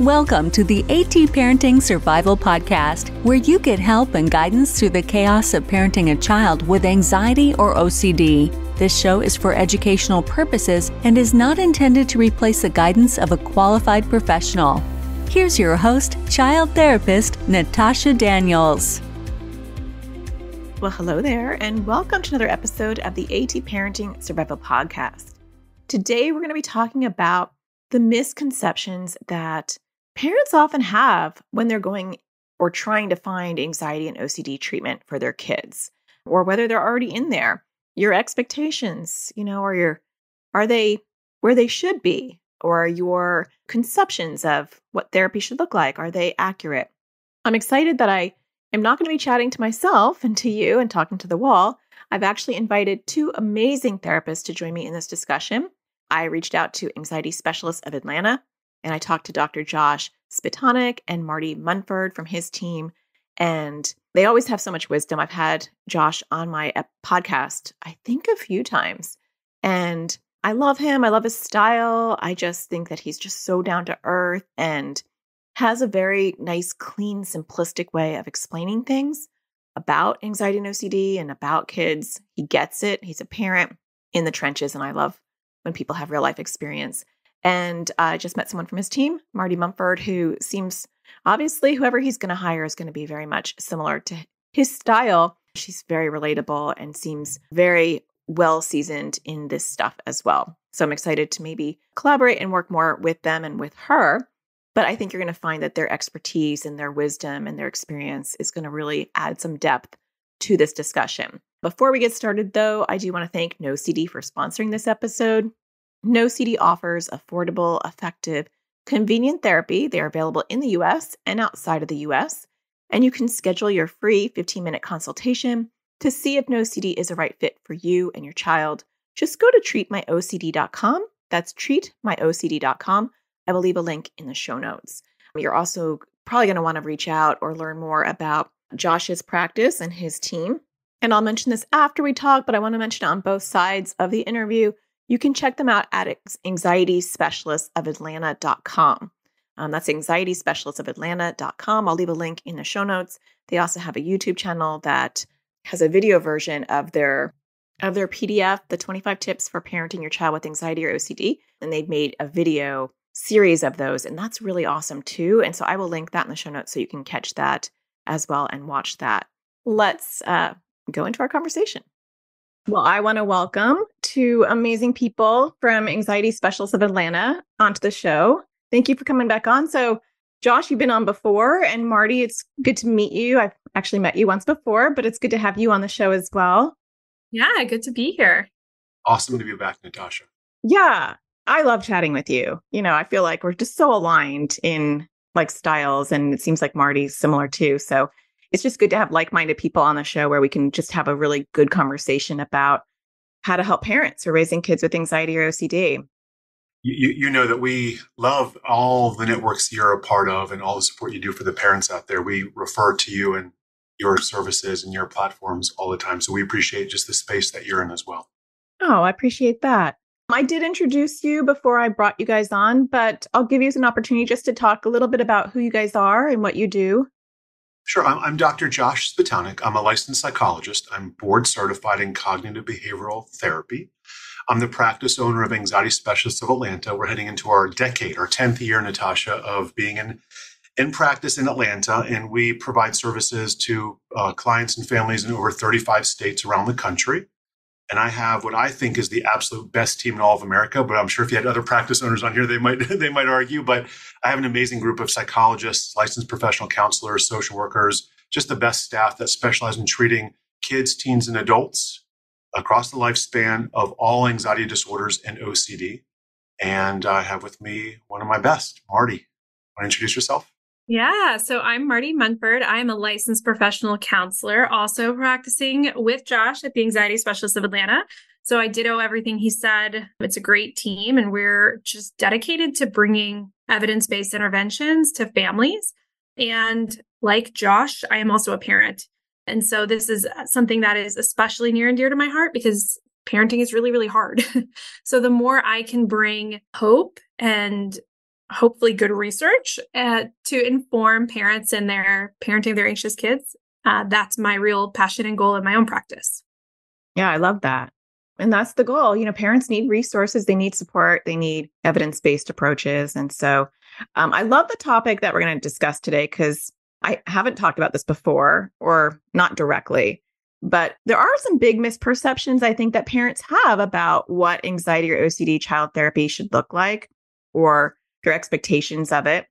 Welcome to the AT Parenting Survival Podcast, where you get help and guidance through the chaos of parenting a child with anxiety or OCD. This show is for educational purposes and is not intended to replace the guidance of a qualified professional. Here's your host, child therapist Natasha Daniels. Well, hello there, and welcome to another episode of the AT Parenting Survival Podcast. Today, we're going to be talking about the misconceptions that parents often have when they're going or trying to find anxiety and OCD treatment for their kids, or whether they're already in there. Your expectations, you know, are your are they where they should be, or your conceptions of what therapy should look like are they accurate? I'm excited that I am not going to be chatting to myself and to you and talking to the wall. I've actually invited two amazing therapists to join me in this discussion. I reached out to Anxiety Specialists of Atlanta and I talked to Dr. Josh Spitalnick and Marti Munford from his team. And they always have so much wisdom. I've had Josh on my podcast, I think a few times. And I love him. I love his style. I just think that he's just so down to earth and has a very nice, clean, simplistic way of explaining things about anxiety and OCD and about kids. He gets it. He's a parent in the trenches. And I love when people have real life experience. And I just met someone from his team, Marti Munford, who seems obviously whoever he's going to hire is going to be very much similar to his style. She's very relatable and seems very well seasoned in this stuff as well. So I'm excited to maybe collaborate and work more with them and with her. But I think you're going to find that their expertise and their wisdom and their experience is going to really add some depth to this discussion. Before we get started, though, I do want to thank NOCD for sponsoring this episode. NOCD offers affordable, effective, convenient therapy. They are available in the US and outside of the US. And you can schedule your free 15 minute consultation to see if NOCD is a right fit for you and your child. Just go to treatmyocd.com. That's treatmyocd.com. I will leave a link in the show notes. You're also probably going to want to reach out or learn more about Josh's practice and his team. And I'll mention this after we talk, but I want to mention it on both sides of the interview you can check them out at anxietyspecialistsofatlanta.com. Um, that's anxietyspecialistsofatlanta.com. I'll leave a link in the show notes. They also have a YouTube channel that has a video version of their of their PDF, the 25 tips for parenting your child with anxiety or OCD, and they've made a video series of those, and that's really awesome too. And so I will link that in the show notes so you can catch that as well and watch that. Let's uh, go into our conversation. Well, I want to welcome two amazing people from Anxiety Specialists of Atlanta onto the show. Thank you for coming back on. So, Josh, you've been on before, and Marti, it's good to meet you. I've actually met you once before, but it's good to have you on the show as well. Yeah, good to be here. Awesome to be back, Natasha. Yeah, I love chatting with you. You know, I feel like we're just so aligned in like styles, and it seems like Marti's similar too. So it's just good to have like-minded people on the show where we can just have a really good conversation about how to help parents who are raising kids with anxiety or OCD. You, you know that we love all the networks you're a part of and all the support you do for the parents out there. We refer to you and your services and your platforms all the time. So we appreciate just the space that you're in as well. Oh, I appreciate that. I did introduce you before I brought you guys on, but I'll give you an opportunity just to talk a little bit about who you guys are and what you do. Sure. I'm, I'm Dr. Josh Spitalnick. I'm a licensed psychologist. I'm board certified in cognitive behavioral therapy. I'm the practice owner of Anxiety Specialists of Atlanta. We're heading into our decade, our 10th year, Natasha, of being in, in practice in Atlanta. And we provide services to uh, clients and families in over 35 states around the country and I have what I think is the absolute best team in all of America. But I'm sure if you had other practice owners on here, they might they might argue. But I have an amazing group of psychologists, licensed professional counselors, social workers, just the best staff that specialize in treating kids, teens, and adults across the lifespan of all anxiety disorders and OCD. And I have with me one of my best, Marti. Want to introduce yourself? Yeah, so I'm Marti Munford. I'm a licensed professional counselor, also practicing with Josh at the Anxiety Specialist of Atlanta. So I ditto everything he said. It's a great team, and we're just dedicated to bringing evidence based interventions to families. And like Josh, I am also a parent. And so this is something that is especially near and dear to my heart because parenting is really, really hard. so the more I can bring hope and hopefully good research uh, to inform parents in their parenting their anxious kids. Uh, that's my real passion and goal in my own practice. Yeah, I love that. And that's the goal. You know, parents need resources, they need support, they need evidence based approaches. And so um, I love the topic that we're going to discuss today because I haven't talked about this before or not directly, but there are some big misperceptions I think that parents have about what anxiety or OCD child therapy should look like or their expectations of it.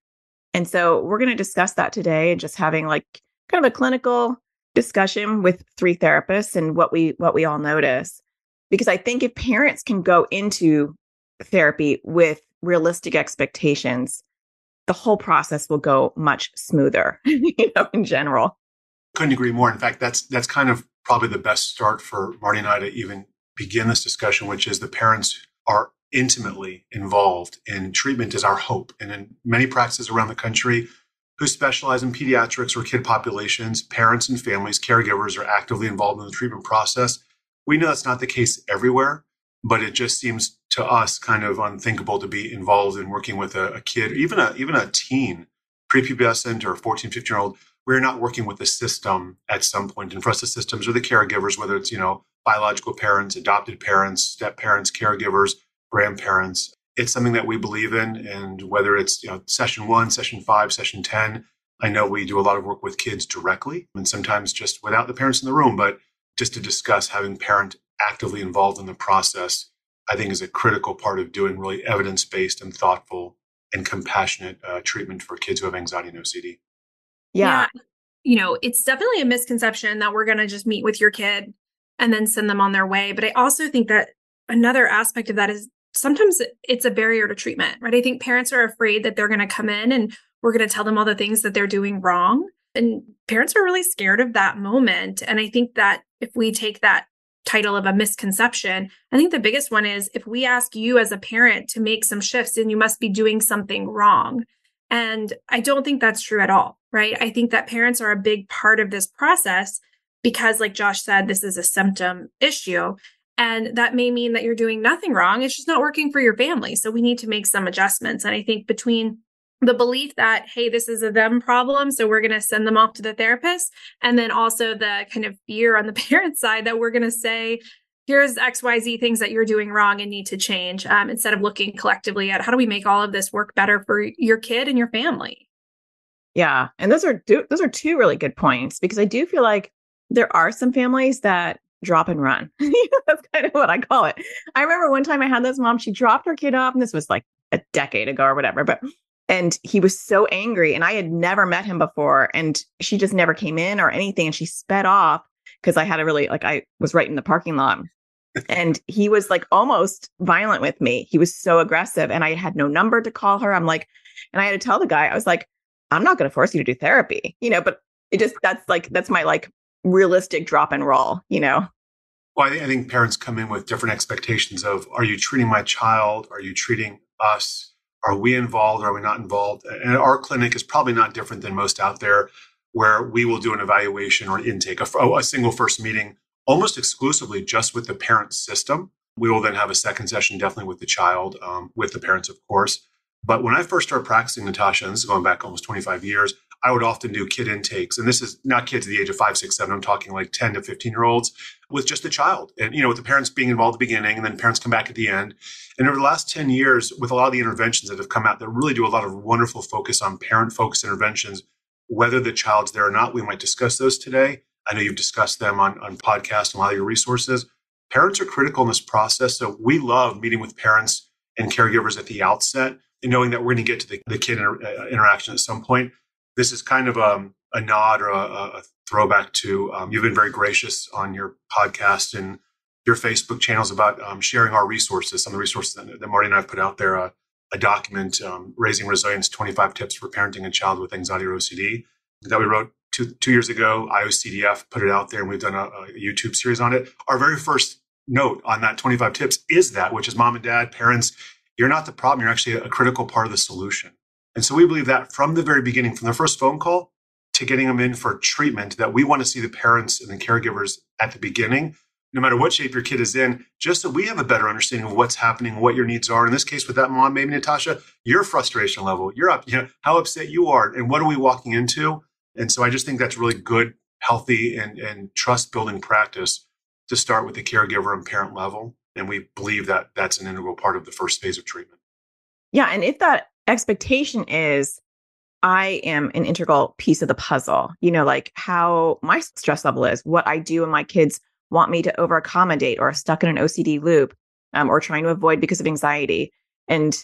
And so we're going to discuss that today and just having like kind of a clinical discussion with three therapists and what we what we all notice because I think if parents can go into therapy with realistic expectations, the whole process will go much smoother, you know, in general. Couldn't agree more. In fact, that's that's kind of probably the best start for Marti and I to even begin this discussion, which is the parents are intimately involved in treatment is our hope. And in many practices around the country who specialize in pediatrics or kid populations, parents and families, caregivers are actively involved in the treatment process. We know that's not the case everywhere, but it just seems to us kind of unthinkable to be involved in working with a, a kid, even a even a teen, prepubescent or 14, 15 year old. We're not working with the system at some point. And for us, the systems are the caregivers, whether it's, you know, biological parents, adopted parents, step parents, caregivers, grandparents. It's something that we believe in. And whether it's, you know, session one, session five, session 10, I know we do a lot of work with kids directly and sometimes just without the parents in the room, but just to discuss having parent actively involved in the process, I think is a critical part of doing really evidence based and thoughtful and compassionate uh, treatment for kids who have anxiety and OCD. Yeah. yeah. You know, it's definitely a misconception that we're going to just meet with your kid and then send them on their way. But I also think that another aspect of that is sometimes it's a barrier to treatment, right? I think parents are afraid that they're going to come in and we're going to tell them all the things that they're doing wrong. And parents are really scared of that moment. And I think that if we take that title of a misconception, I think the biggest one is if we ask you as a parent to make some shifts, then you must be doing something wrong. And I don't think that's true at all, right? I think that parents are a big part of this process because, like Josh said, this is a symptom issue. And that may mean that you're doing nothing wrong. It's just not working for your family. So we need to make some adjustments. And I think between the belief that hey this is a them problem so we're going to send them off to the therapist and then also the kind of fear on the parent side that we're going to say here's xyz things that you're doing wrong and need to change um, instead of looking collectively at how do we make all of this work better for your kid and your family yeah and those are those are two really good points because i do feel like there are some families that drop and run. That's kind of what i call it. I remember one time i had this mom she dropped her kid off and this was like a decade ago or whatever but and he was so angry and i had never met him before and she just never came in or anything and she sped off because i had a really like i was right in the parking lot and he was like almost violent with me. He was so aggressive and i had no number to call her. I'm like and i had to tell the guy i was like i'm not going to force you to do therapy you know but it just that's like that's my like realistic drop and roll you know well I think, parents come in with different expectations of are you treating my child are you treating us are we involved? Are we not involved? And our clinic is probably not different than most out there, where we will do an evaluation or an intake, a, a single first meeting almost exclusively just with the parent system. We will then have a second session, definitely with the child, um, with the parents, of course. But when I first started practicing, Natasha, and this is going back almost 25 years, I would often do kid intakes. And this is not kids at the age of five, six, seven. I'm talking like 10 to 15 year olds with just a child. And, you know, with the parents being involved at the beginning and then parents come back at the end. And over the last 10 years, with a lot of the interventions that have come out that really do a lot of wonderful focus on parent focused interventions, whether the child's there or not, we might discuss those today. I know you've discussed them on, on podcast and a lot of your resources. Parents are critical in this process. So we love meeting with parents and caregivers at the outset and knowing that we're going to get to the, the kid inter- uh, interaction at some point this is kind of um, a nod or a, a throwback to um, you've been very gracious on your podcast and your Facebook channels about um, sharing our resources, some of the resources that, that Marti and I have put out there, uh, a document, um, Raising Resilience 25 Tips for Parenting a Child with Anxiety or OCD, that we wrote two, two years ago. IOCDF put it out there and we've done a, a YouTube series on it. Our very first note on that 25 tips is that, which is mom and dad, parents, you're not the problem. You're actually a critical part of the solution. And so we believe that from the very beginning, from the first phone call to getting them in for treatment, that we want to see the parents and the caregivers at the beginning no matter what shape your kid is in, just so we have a better understanding of what's happening, what your needs are. In this case, with that mom, maybe Natasha, your frustration level, you're up, you know, how upset you are, and what are we walking into? And so I just think that's really good, healthy, and, and trust building practice to start with the caregiver and parent level. And we believe that that's an integral part of the first phase of treatment. Yeah. And if that expectation is, I am an integral piece of the puzzle, you know, like how my stress level is, what I do and my kids want me to over accommodate or stuck in an OCD loop um, or trying to avoid because of anxiety. And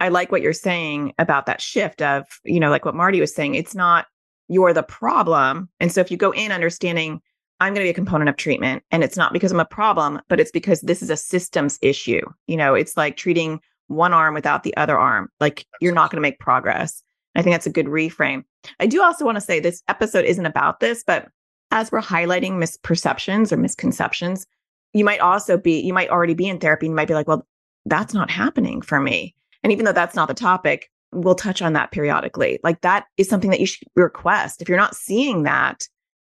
I like what you're saying about that shift of, you know, like what Marti was saying, it's not you're the problem. And so if you go in understanding I'm going to be a component of treatment and it's not because I'm a problem, but it's because this is a systems issue. You know, it's like treating one arm without the other arm. Like you're not going to make progress. I think that's a good reframe. I do also want to say this episode isn't about this, but as we're highlighting misperceptions or misconceptions, you might also be, you might already be in therapy and might be like, well, that's not happening for me. And even though that's not the topic, we'll touch on that periodically. Like that is something that you should request. If you're not seeing that,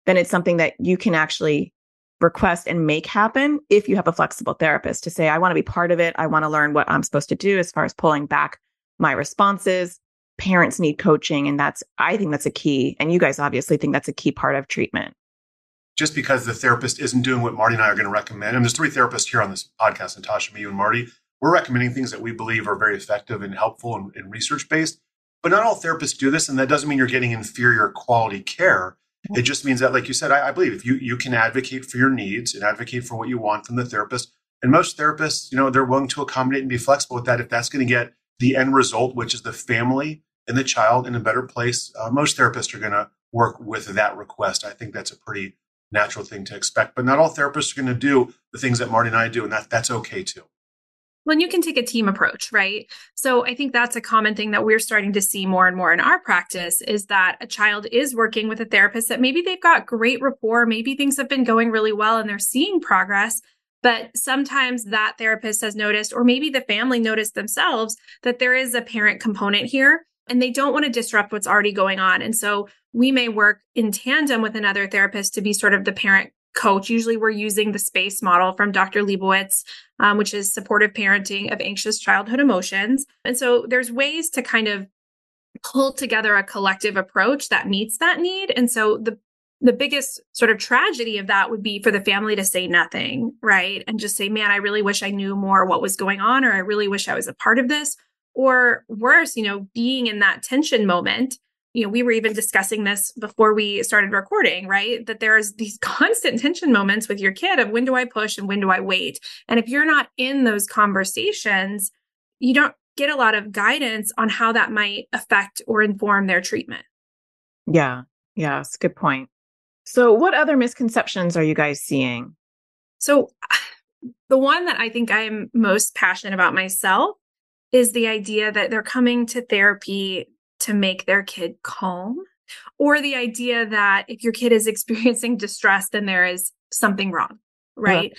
then it's something that you can actually request and make happen if you have a flexible therapist to say, I want to be part of it. I want to learn what I'm supposed to do as far as pulling back my responses. Parents need coaching. And that's, I think that's a key. And you guys obviously think that's a key part of treatment just because the therapist isn't doing what Marti and I are going to recommend. And there's three therapists here on this podcast, Natasha, me, and Marti. We're recommending things that we believe are very effective and helpful and, and research based. But not all therapists do this, and that doesn't mean you're getting inferior quality care. It just means that, like you said, I, I believe if you you can advocate for your needs and advocate for what you want from the therapist, and most therapists, you know, they're willing to accommodate and be flexible with that. If that's going to get the end result, which is the family and the child in a better place, uh, most therapists are going to work with that request. I think that's a pretty natural thing to expect. But not all therapists are going to do the things that Marti and I do, and that that's okay too. Well, and you can take a team approach, right? So I think that's a common thing that we're starting to see more and more in our practice is that a child is working with a therapist that maybe they've got great rapport, maybe things have been going really well and they're seeing progress. But sometimes that therapist has noticed, or maybe the family noticed themselves, that there is a parent component here and they don't want to disrupt what's already going on. And so we may work in tandem with another therapist to be sort of the parent coach. Usually we're using the SPACE model from Dr. Lebowitz, um, which is supportive parenting of anxious childhood emotions. And so there's ways to kind of pull together a collective approach that meets that need. And so the the biggest sort of tragedy of that would be for the family to say nothing, right? And just say, man, I really wish I knew more what was going on, or I really wish I was a part of this. Or worse, you know, being in that tension moment you know, we were even discussing this before we started recording, right? That there's these constant tension moments with your kid of when do I push and when do I wait? And if you're not in those conversations, you don't get a lot of guidance on how that might affect or inform their treatment. Yeah. Yes. Good point. So, what other misconceptions are you guys seeing? So, the one that I think I'm most passionate about myself is the idea that they're coming to therapy to make their kid calm or the idea that if your kid is experiencing distress then there is something wrong right?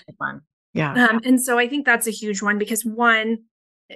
yeah. Um, and so i think that's a huge one because one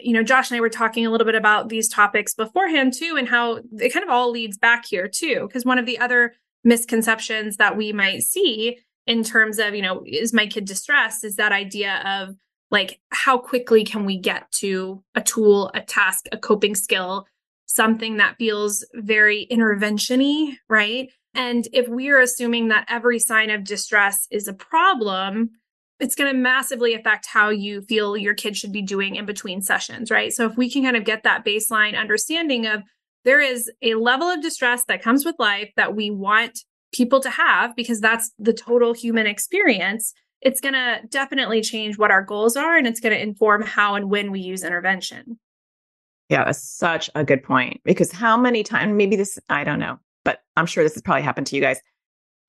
you know josh and i were talking a little bit about these topics beforehand too and how it kind of all leads back here too because one of the other misconceptions that we might see in terms of you know is my kid distressed is that idea of like how quickly can we get to a tool a task a coping skill something that feels very interventiony, right? And if we're assuming that every sign of distress is a problem, it's going to massively affect how you feel your kid should be doing in between sessions, right? So if we can kind of get that baseline understanding of there is a level of distress that comes with life that we want people to have because that's the total human experience, it's going to definitely change what our goals are and it's going to inform how and when we use intervention. Yeah, that's such a good point. Because how many times, maybe this, I don't know, but I'm sure this has probably happened to you guys.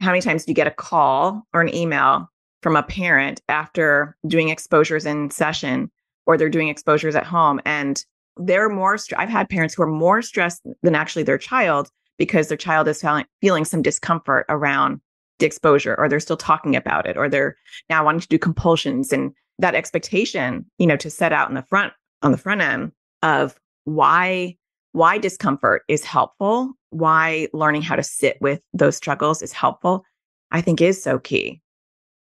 How many times do you get a call or an email from a parent after doing exposures in session or they're doing exposures at home and they're more, I've had parents who are more stressed than actually their child because their child is feeling, feeling some discomfort around the exposure or they're still talking about it or they're now wanting to do compulsions and that expectation, you know, to set out in the front on the front end of why why discomfort is helpful, why learning how to sit with those struggles is helpful, I think is so key.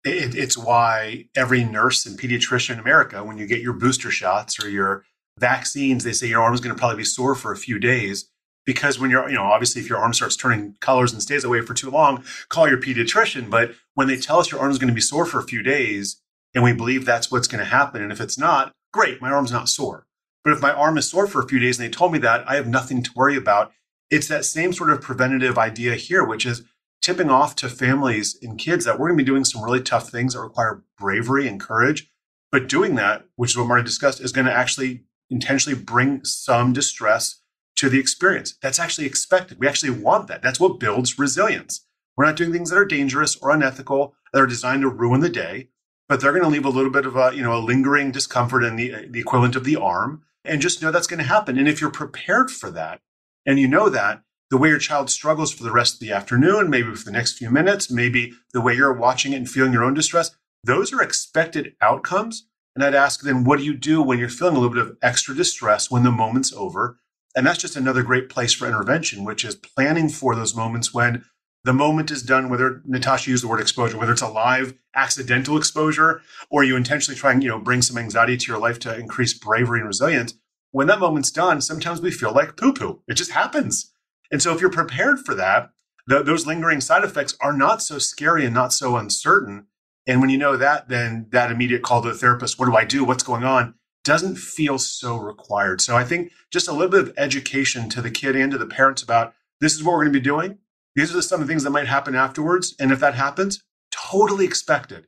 it, it's why every nurse and pediatrician in America, when you get your booster shots or your vaccines, they say your arm is going to probably be sore for a few days. Because when you're, you know, obviously if your arm starts turning colors and stays away for too long, call your pediatrician. But when they tell us your arm is going to be sore for a few days and we believe that's what's going to happen, and if it's not, great, my arm's not sore. But if my arm is sore for a few days and they told me that, I have nothing to worry about. It's that same sort of preventative idea here, which is tipping off to families and kids that we're going to be doing some really tough things that require bravery and courage. But doing that, which is what Marti discussed, is going to actually intentionally bring some distress to the experience. That's actually expected. We actually want that. That's what builds resilience. We're not doing things that are dangerous or unethical that are designed to ruin the day, but they're going to leave a little bit of a, you know, a lingering discomfort in the, the equivalent of the arm. And just know that's going to happen. And if you're prepared for that and you know that, the way your child struggles for the rest of the afternoon, maybe for the next few minutes, maybe the way you're watching it and feeling your own distress, those are expected outcomes. And I'd ask then, what do you do when you're feeling a little bit of extra distress when the moment's over? And that's just another great place for intervention, which is planning for those moments when the moment is done, whether Natasha used the word exposure, whether it's a live accidental exposure or you intentionally try and, you know, bring some anxiety to your life to increase bravery and resilience. When that moment's done, sometimes we feel like poo poo. It just happens. And so if you're prepared for that, th- those lingering side effects are not so scary and not so uncertain. And when you know that, then that immediate call to the therapist, what do I do? What's going on? Doesn't feel so required. So I think just a little bit of education to the kid and to the parents about this is what we're going to be doing. These are some of the things that might happen afterwards. And if that happens, totally expected.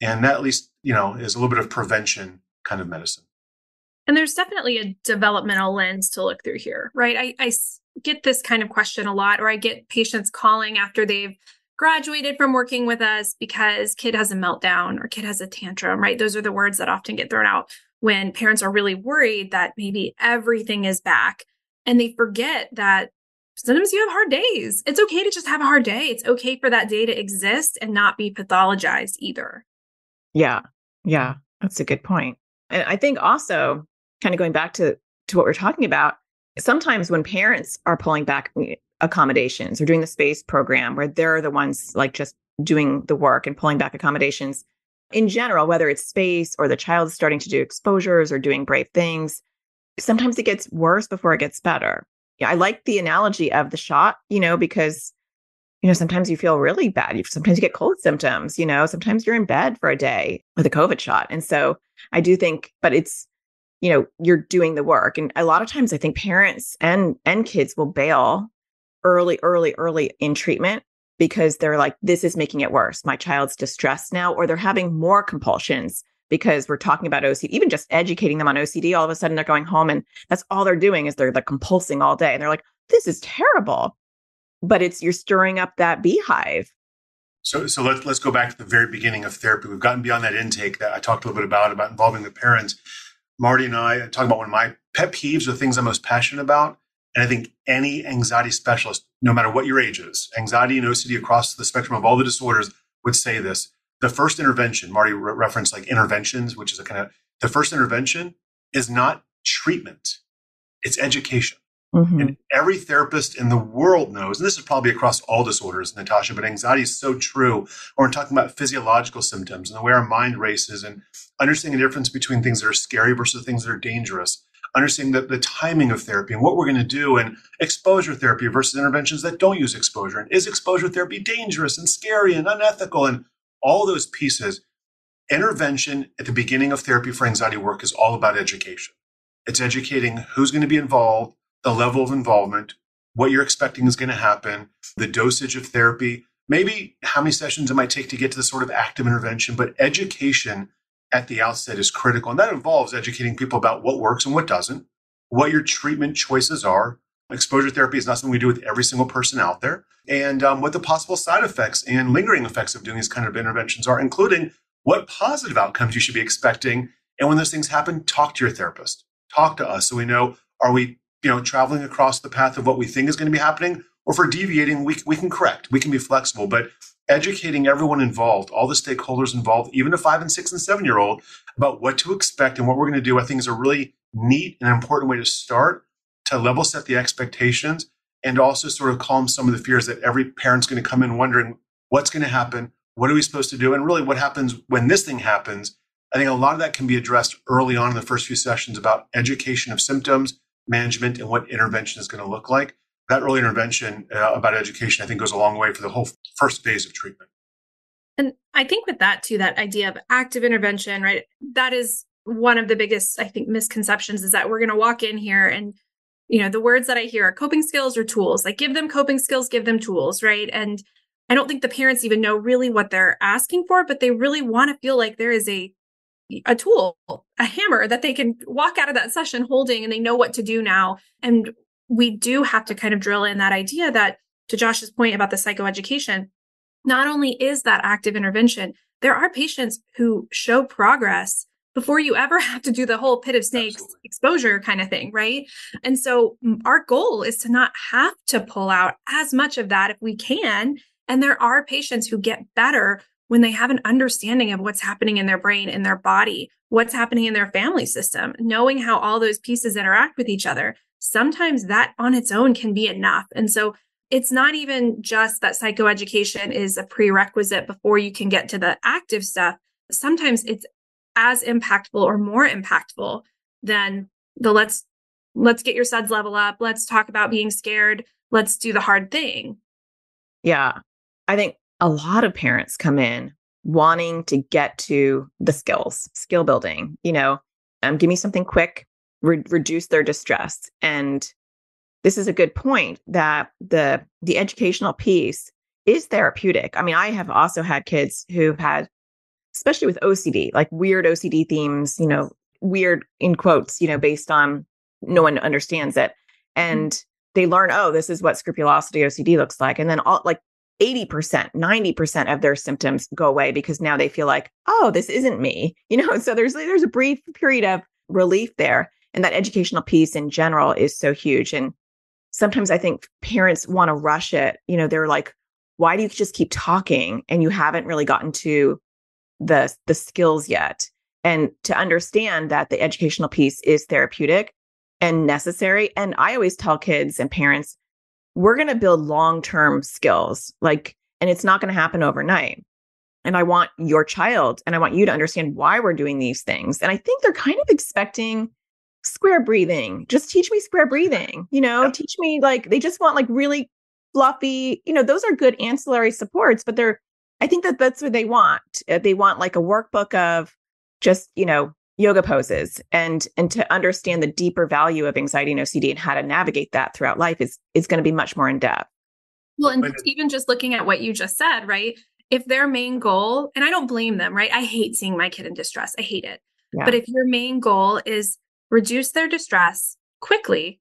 And that at least, you know, is a little bit of prevention kind of medicine. And there's definitely a developmental lens to look through here, right? I, I get this kind of question a lot, or I get patients calling after they've graduated from working with us because kid has a meltdown or kid has a tantrum, right? Those are the words that often get thrown out when parents are really worried that maybe everything is back and they forget that sometimes you have hard days. It's okay to just have a hard day. It's okay for that day to exist and not be pathologized either. Yeah. Yeah. That's a good point. And I think also kind of going back to to what we're talking about, sometimes when parents are pulling back eh, accommodations or doing the space program where they're the ones like just doing the work and pulling back accommodations in general, whether it's space or the child starting to do exposures or doing brave things, sometimes it gets worse before it gets better. Yeah, I like the analogy of the shot, you know, because you know, sometimes you feel really bad. You sometimes you get cold symptoms, you know, sometimes you're in bed for a day with a COVID shot. And so I do think, but it's you know you're doing the work and a lot of times i think parents and and kids will bail early early early in treatment because they're like this is making it worse my child's distressed now or they're having more compulsions because we're talking about OCD, even just educating them on OCD, all of a sudden they're going home and that's all they're doing is they're like compulsing all day. And they're like, this is terrible. But it's you're stirring up that beehive. So so let's let's go back to the very beginning of therapy. We've gotten beyond that intake that I talked a little bit about, about involving the parents. Marti and I talk about one of my pet peeves or things I'm most passionate about. And I think any anxiety specialist, no matter what your age is, anxiety and OCD across the spectrum of all the disorders would say this. The first intervention, Marti re- referenced like interventions, which is a kind of the first intervention is not treatment, it's education. Mm-hmm. And every therapist in the world knows, and this is probably across all disorders, Natasha, but anxiety is so true. When we're talking about physiological symptoms and the way our mind races and understanding the difference between things that are scary versus things that are dangerous, understanding the, the timing of therapy and what we're going to do, and exposure therapy versus interventions that don't use exposure. And is exposure therapy dangerous and scary and unethical? And all those pieces. Intervention at the beginning of therapy for anxiety work is all about education. It's educating who's going to be involved, the level of involvement, what you're expecting is going to happen, the dosage of therapy, maybe how many sessions it might take to get to the sort of active intervention. But education at the outset is critical. And that involves educating people about what works and what doesn't, what your treatment choices are. Exposure therapy is not something we do with every single person out there, and um, what the possible side effects and lingering effects of doing these kind of interventions are, including what positive outcomes you should be expecting. And when those things happen, talk to your therapist, talk to us so we know are we you know, traveling across the path of what we think is going to be happening, or for deviating, we, we can correct, we can be flexible. But educating everyone involved, all the stakeholders involved, even a five and six and seven year old, about what to expect and what we're going to do, I think is a really neat and important way to start to level set the expectations and also sort of calm some of the fears that every parent's going to come in wondering what's going to happen, What are we supposed to do? And really, what happens when this thing happens? I think a lot of that can be addressed early on in the first few sessions about education of symptoms, management, and what intervention is going to look like. That early intervention uh, about education, I think, goes a long way for the whole first phase of treatment. And I think with that too, that idea of active intervention, right? That is one of the biggest, I think, misconceptions is that we're going to walk in here and, you know, the words that I hear are coping skills or tools. Like give them coping skills, give them tools, right? And I don't think the parents even know really what they're asking for, but they really want to feel like there is a a tool, a hammer that they can walk out of that session holding and they know what to do now. And we do have to kind of drill in that idea that to Josh's point about the psychoeducation, not only is that active intervention, there are patients who show progress before you ever have to do the whole pit of snakes Absolutely. exposure kind of thing, right? And so our goal is to not have to pull out as much of that if we can. And there are patients who get better when they have an understanding of what's happening in their brain, in their body, what's happening in their family system, knowing how all those pieces interact with each other. Sometimes that on its own can be enough. And so it's not even just that psychoeducation is a prerequisite before you can get to the active stuff. Sometimes it's as impactful or more impactful than the let's let's get your suds level up, let's talk about being scared, let's do the hard thing. Yeah. I think a lot of parents come in wanting to get to the skills, skill building, you know, um, give me something quick, re- reduce their distress. And this is a good point that the the educational piece is therapeutic. I mean, I have also had kids who've had, especially with OCD, like weird OCD themes, you know, weird in quotes, you know, based on no one understands it. Mm-hmm. And mm-hmm. they learn, oh, this is what scrupulosity OCD looks like. And then all like 80%, 90% of their symptoms go away because now they feel like, oh, this isn't me. You know, so there's there's a brief period of relief there. And that educational piece in general is so huge. And sometimes I think parents want to rush it. You know, they're like, why do you just keep talking and you haven't really gotten to the the skills yet? And to understand that the educational piece is therapeutic and necessary. And I always tell kids and parents, we're going to build long-term skills like and it's not going to happen overnight and i want your child and i want you to understand why we're doing these things and i think they're kind of expecting square breathing just teach me square breathing you know teach me like they just want like really fluffy you know those are good ancillary supports but they're i think that that's what they want uh, they want like a workbook of just you know yoga poses and and to understand the deeper value of anxiety and OCD and how to navigate that throughout life is is going to be much more in depth. Well, and even just looking at what you just said, right? If their main goal, and I don't blame them, right? I hate seeing my kid in distress. I hate it. Yeah. But if your main goal is reduce their distress quickly,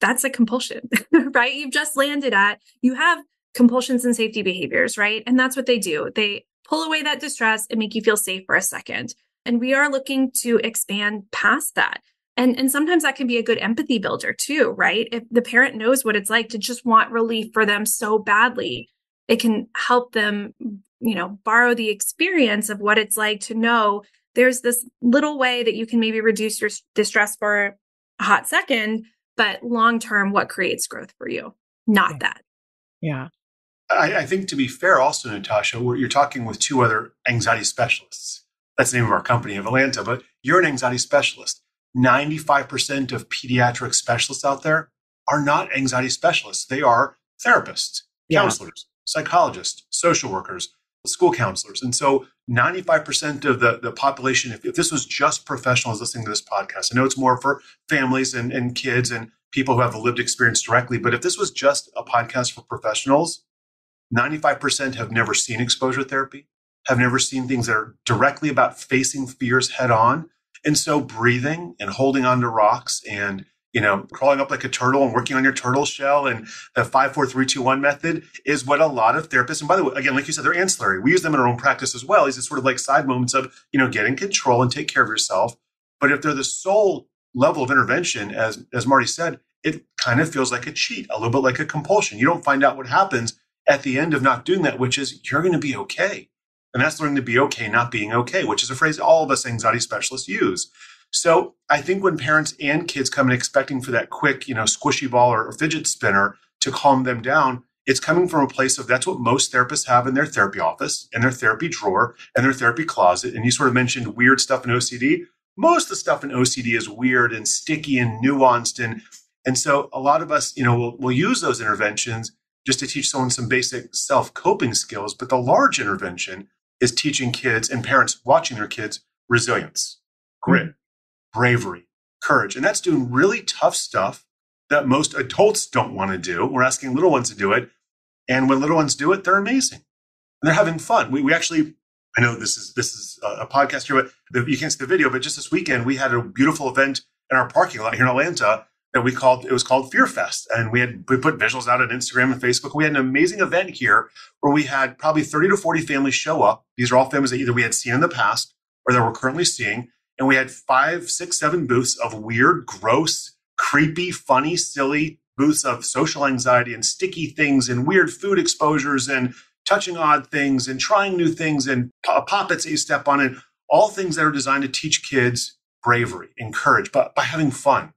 that's a compulsion, right? You've just landed at, you have compulsions and safety behaviors, right? And that's what they do. They pull away that distress and make you feel safe for a second. And we are looking to expand past that. And, and sometimes that can be a good empathy builder too, right? If the parent knows what it's like to just want relief for them so badly, it can help them, you know, borrow the experience of what it's like to know there's this little way that you can maybe reduce your distress for a hot second, but long term, what creates growth for you? Not yeah. that. Yeah. I, I, think to be fair, also, Natasha, you're talking with two other anxiety specialists. That's the name of our company in Atlanta, but you're an anxiety specialist. 95% of pediatric specialists out there are not anxiety specialists. They are therapists, yeah. counselors, psychologists, social workers, school counselors. And so 95% of the, the population, if, if this was just professionals listening to this podcast, I know it's more for families and, and kids and people who have a lived experience directly, but if this was just a podcast for professionals, 95% have never seen exposure therapy have never seen things that are directly about facing fears head on. And so breathing and holding onto rocks and you know, crawling up like a turtle and working on your turtle shell and the five, four, three, two, one method is what a lot of therapists, and by the way, again, like you said, they're ancillary. We use them in our own practice as well. These sort of like side moments of, you know, getting control and take care of yourself. But if they're the sole level of intervention, as as Marti said, it kind of feels like a cheat, a little bit like a compulsion. You don't find out what happens at the end of not doing that, which is you're going to be okay. And that's learning to be okay, not being okay, which is a phrase all of us anxiety specialists use. So I think when parents and kids come in expecting for that quick, you know, squishy ball or, or fidget spinner to calm them down, it's coming from a place of that's what most therapists have in their therapy office, in their therapy drawer, and their therapy closet. And you sort of mentioned weird stuff in OCD. Most of the stuff in OCD is weird and sticky and nuanced. And, and so a lot of us, you know, will, will use those interventions just to teach someone some basic self coping skills. But the large intervention is teaching kids and parents watching their kids resilience, grit, mm-hmm. bravery, courage. And that's doing really tough stuff that most adults don't want to do. We're asking little ones to do it. And when little ones do it, they're amazing. And they're having fun. We, we actually, I know this is this is a podcast here, but the, you can't see the video, but just this weekend we had a beautiful event in our parking lot here in Atlanta that we called it was called Fear Fest. And we had we put visuals out on Instagram and Facebook. We had an amazing event here where we had probably 30 to 40 families show up. These are all families that either we had seen in the past or that we're currently seeing. And we had five, six, seven booths of weird, gross, creepy, funny, silly booths of social anxiety and sticky things and weird food exposures and touching odd things and trying new things and poppets that you step on and all things that are designed to teach kids bravery and courage, but by having fun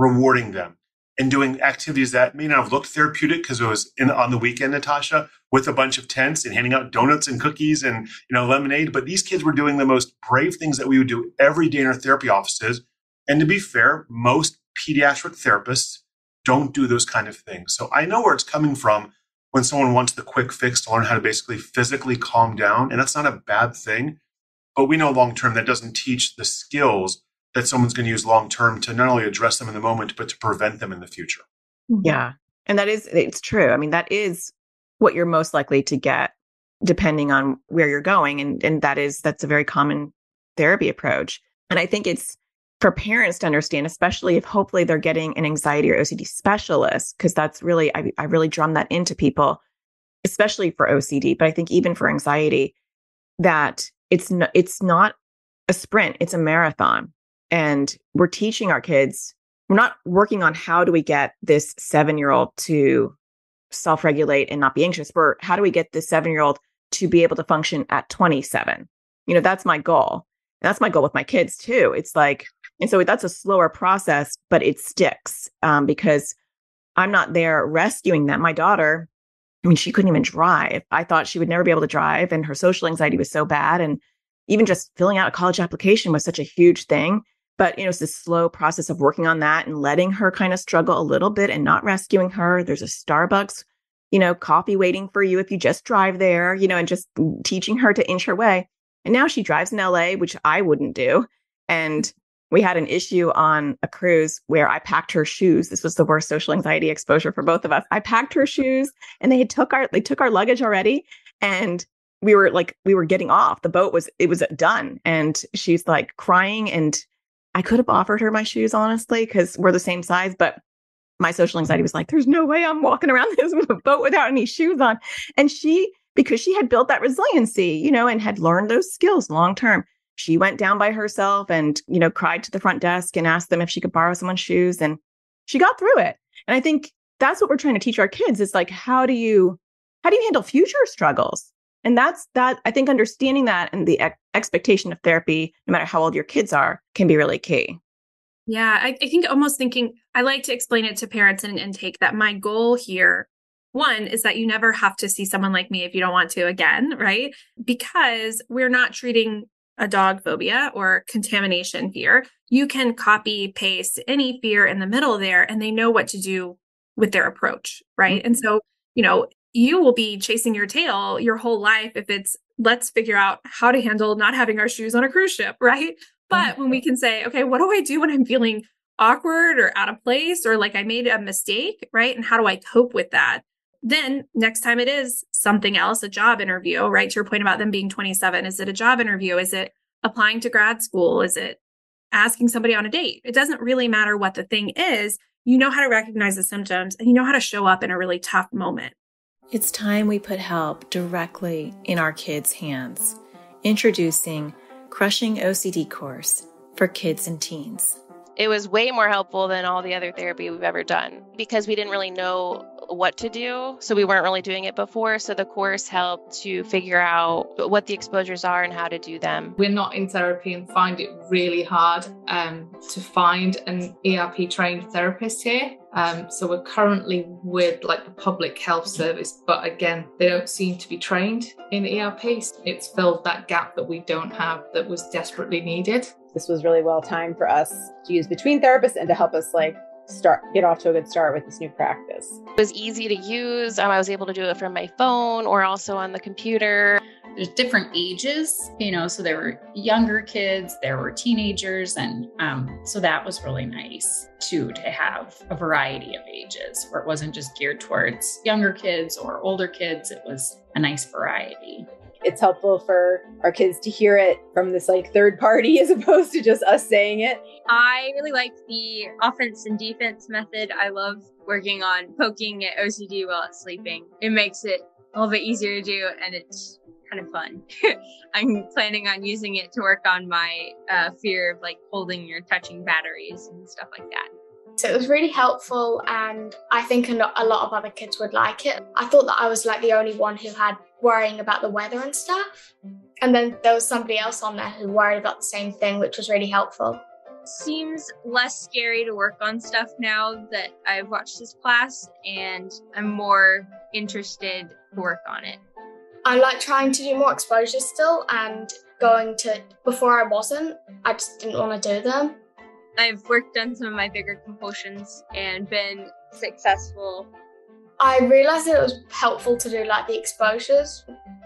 rewarding them and doing activities that may not have looked therapeutic because it was in, on the weekend, Natasha, with a bunch of tents and handing out donuts and cookies and you know lemonade. But these kids were doing the most brave things that we would do every day in our therapy offices. And to be fair, most pediatric therapists don't do those kind of things. So I know where it's coming from when someone wants the quick fix to learn how to basically physically calm down. And that's not a bad thing. But we know long term that doesn't teach the skills that someone's going to use long term to not only address them in the moment, but to prevent them in the future. Mm-hmm. Yeah. And that is, it's true. I mean, that is what you're most likely to get depending on where you're going. And, and that is, that's a very common therapy approach. And I think it's for parents to understand, especially if hopefully they're getting an anxiety or OCD specialist, because that's really, I, I really drum that into people, especially for OCD, but I think even for anxiety, that it's, not, it's not a sprint, it's a marathon and we're teaching our kids we're not working on how do we get this seven year old to self regulate and not be anxious we're how do we get this seven year old to be able to function at 27 you know that's my goal. And that's my goal with my kids too. It's like and so that's a slower process but it sticks um, because i'm not there rescuing them. My daughter i mean she couldn't even drive. I thought she would never be able to drive and her social anxiety was so bad and even just filling out a college application was such a huge thing but, you know, it's this slow process of working on that and letting her kind of struggle a little bit and not rescuing her. There's a Starbucks, you know, coffee waiting for you if you just drive there, you know, and just teaching her to inch her way. And now she drives in LA, which I wouldn't do. And we had an issue on a cruise where I packed her shoes. This was the worst social anxiety exposure for both of us. I packed her shoes and they had took our they took our luggage already and we were like we were getting off. The boat was it was done and she's like crying and I could have offered her my shoes, honestly, because we're the same size, but my social anxiety was like, there's no way I'm walking around this boat without any shoes on. And she, because she had built that resiliency, you know, and had learned those skills long term, she went down by herself and, you know, cried to the front desk and asked them if she could borrow someone's shoes. And she got through it. And I think that's what we're trying to teach our kids is like, how do you, how do you handle future struggles? And that's that, I think understanding that and the ex- expectation of therapy, no matter how old your kids are, can be really key. Yeah, I, I think almost thinking, I like to explain it to parents in an intake that my goal here one is that you never have to see someone like me if you don't want to again, right? Because we're not treating a dog phobia or contamination fear. You can copy paste any fear in the middle there and they know what to do with their approach, right? Mm-hmm. And so, you know, you will be chasing your tail your whole life if it's let's figure out how to handle not having our shoes on a cruise ship, right? But when we mm-hmm. can say, okay, what do I do when I'm feeling awkward or out of place or like I made a mistake, right? And how do I cope with that? Then next time it is something else, a job interview, right? To your point about them being 27, is it a job interview? Is it applying to grad school? Is it asking somebody on a date? It doesn't really matter what the thing is. You know how to recognize the symptoms and you know how to show up in a really tough moment. It's time we put help directly in our kids' hands. Introducing Crushing OCD course for kids and teens. It was way more helpful than all the other therapy we've ever done because we didn't really know what to do. So we weren't really doing it before. So the course helped to figure out what the exposures are and how to do them. We're not in therapy and find it really hard um, to find an ERP trained therapist here. Um, so we're currently with like the public health service, but again, they don't seem to be trained in ERP. It's filled that gap that we don't have that was desperately needed. This was really well timed for us to use between therapists and to help us like start get off to a good start with this new practice. It was easy to use. Um, I was able to do it from my phone or also on the computer. There's different ages, you know, so there were younger kids, there were teenagers, and um, so that was really nice too to have a variety of ages where it wasn't just geared towards younger kids or older kids. It was a nice variety it's helpful for our kids to hear it from this like third party as opposed to just us saying it. I really like the offense and defense method. I love working on poking at OCD while it's sleeping. It makes it a little bit easier to do and it's kind of fun. I'm planning on using it to work on my uh, fear of like holding or touching batteries and stuff like that. So it was really helpful, and I think a lot of other kids would like it. I thought that I was like the only one who had worrying about the weather and stuff. And then there was somebody else on there who worried about the same thing, which was really helpful. Seems less scary to work on stuff now that I've watched this class, and I'm more interested to work on it. I like trying to do more exposures still, and going to before I wasn't, I just didn't want to do them. I've worked on some of my bigger compulsions and been successful I realized that it was helpful to do like the exposures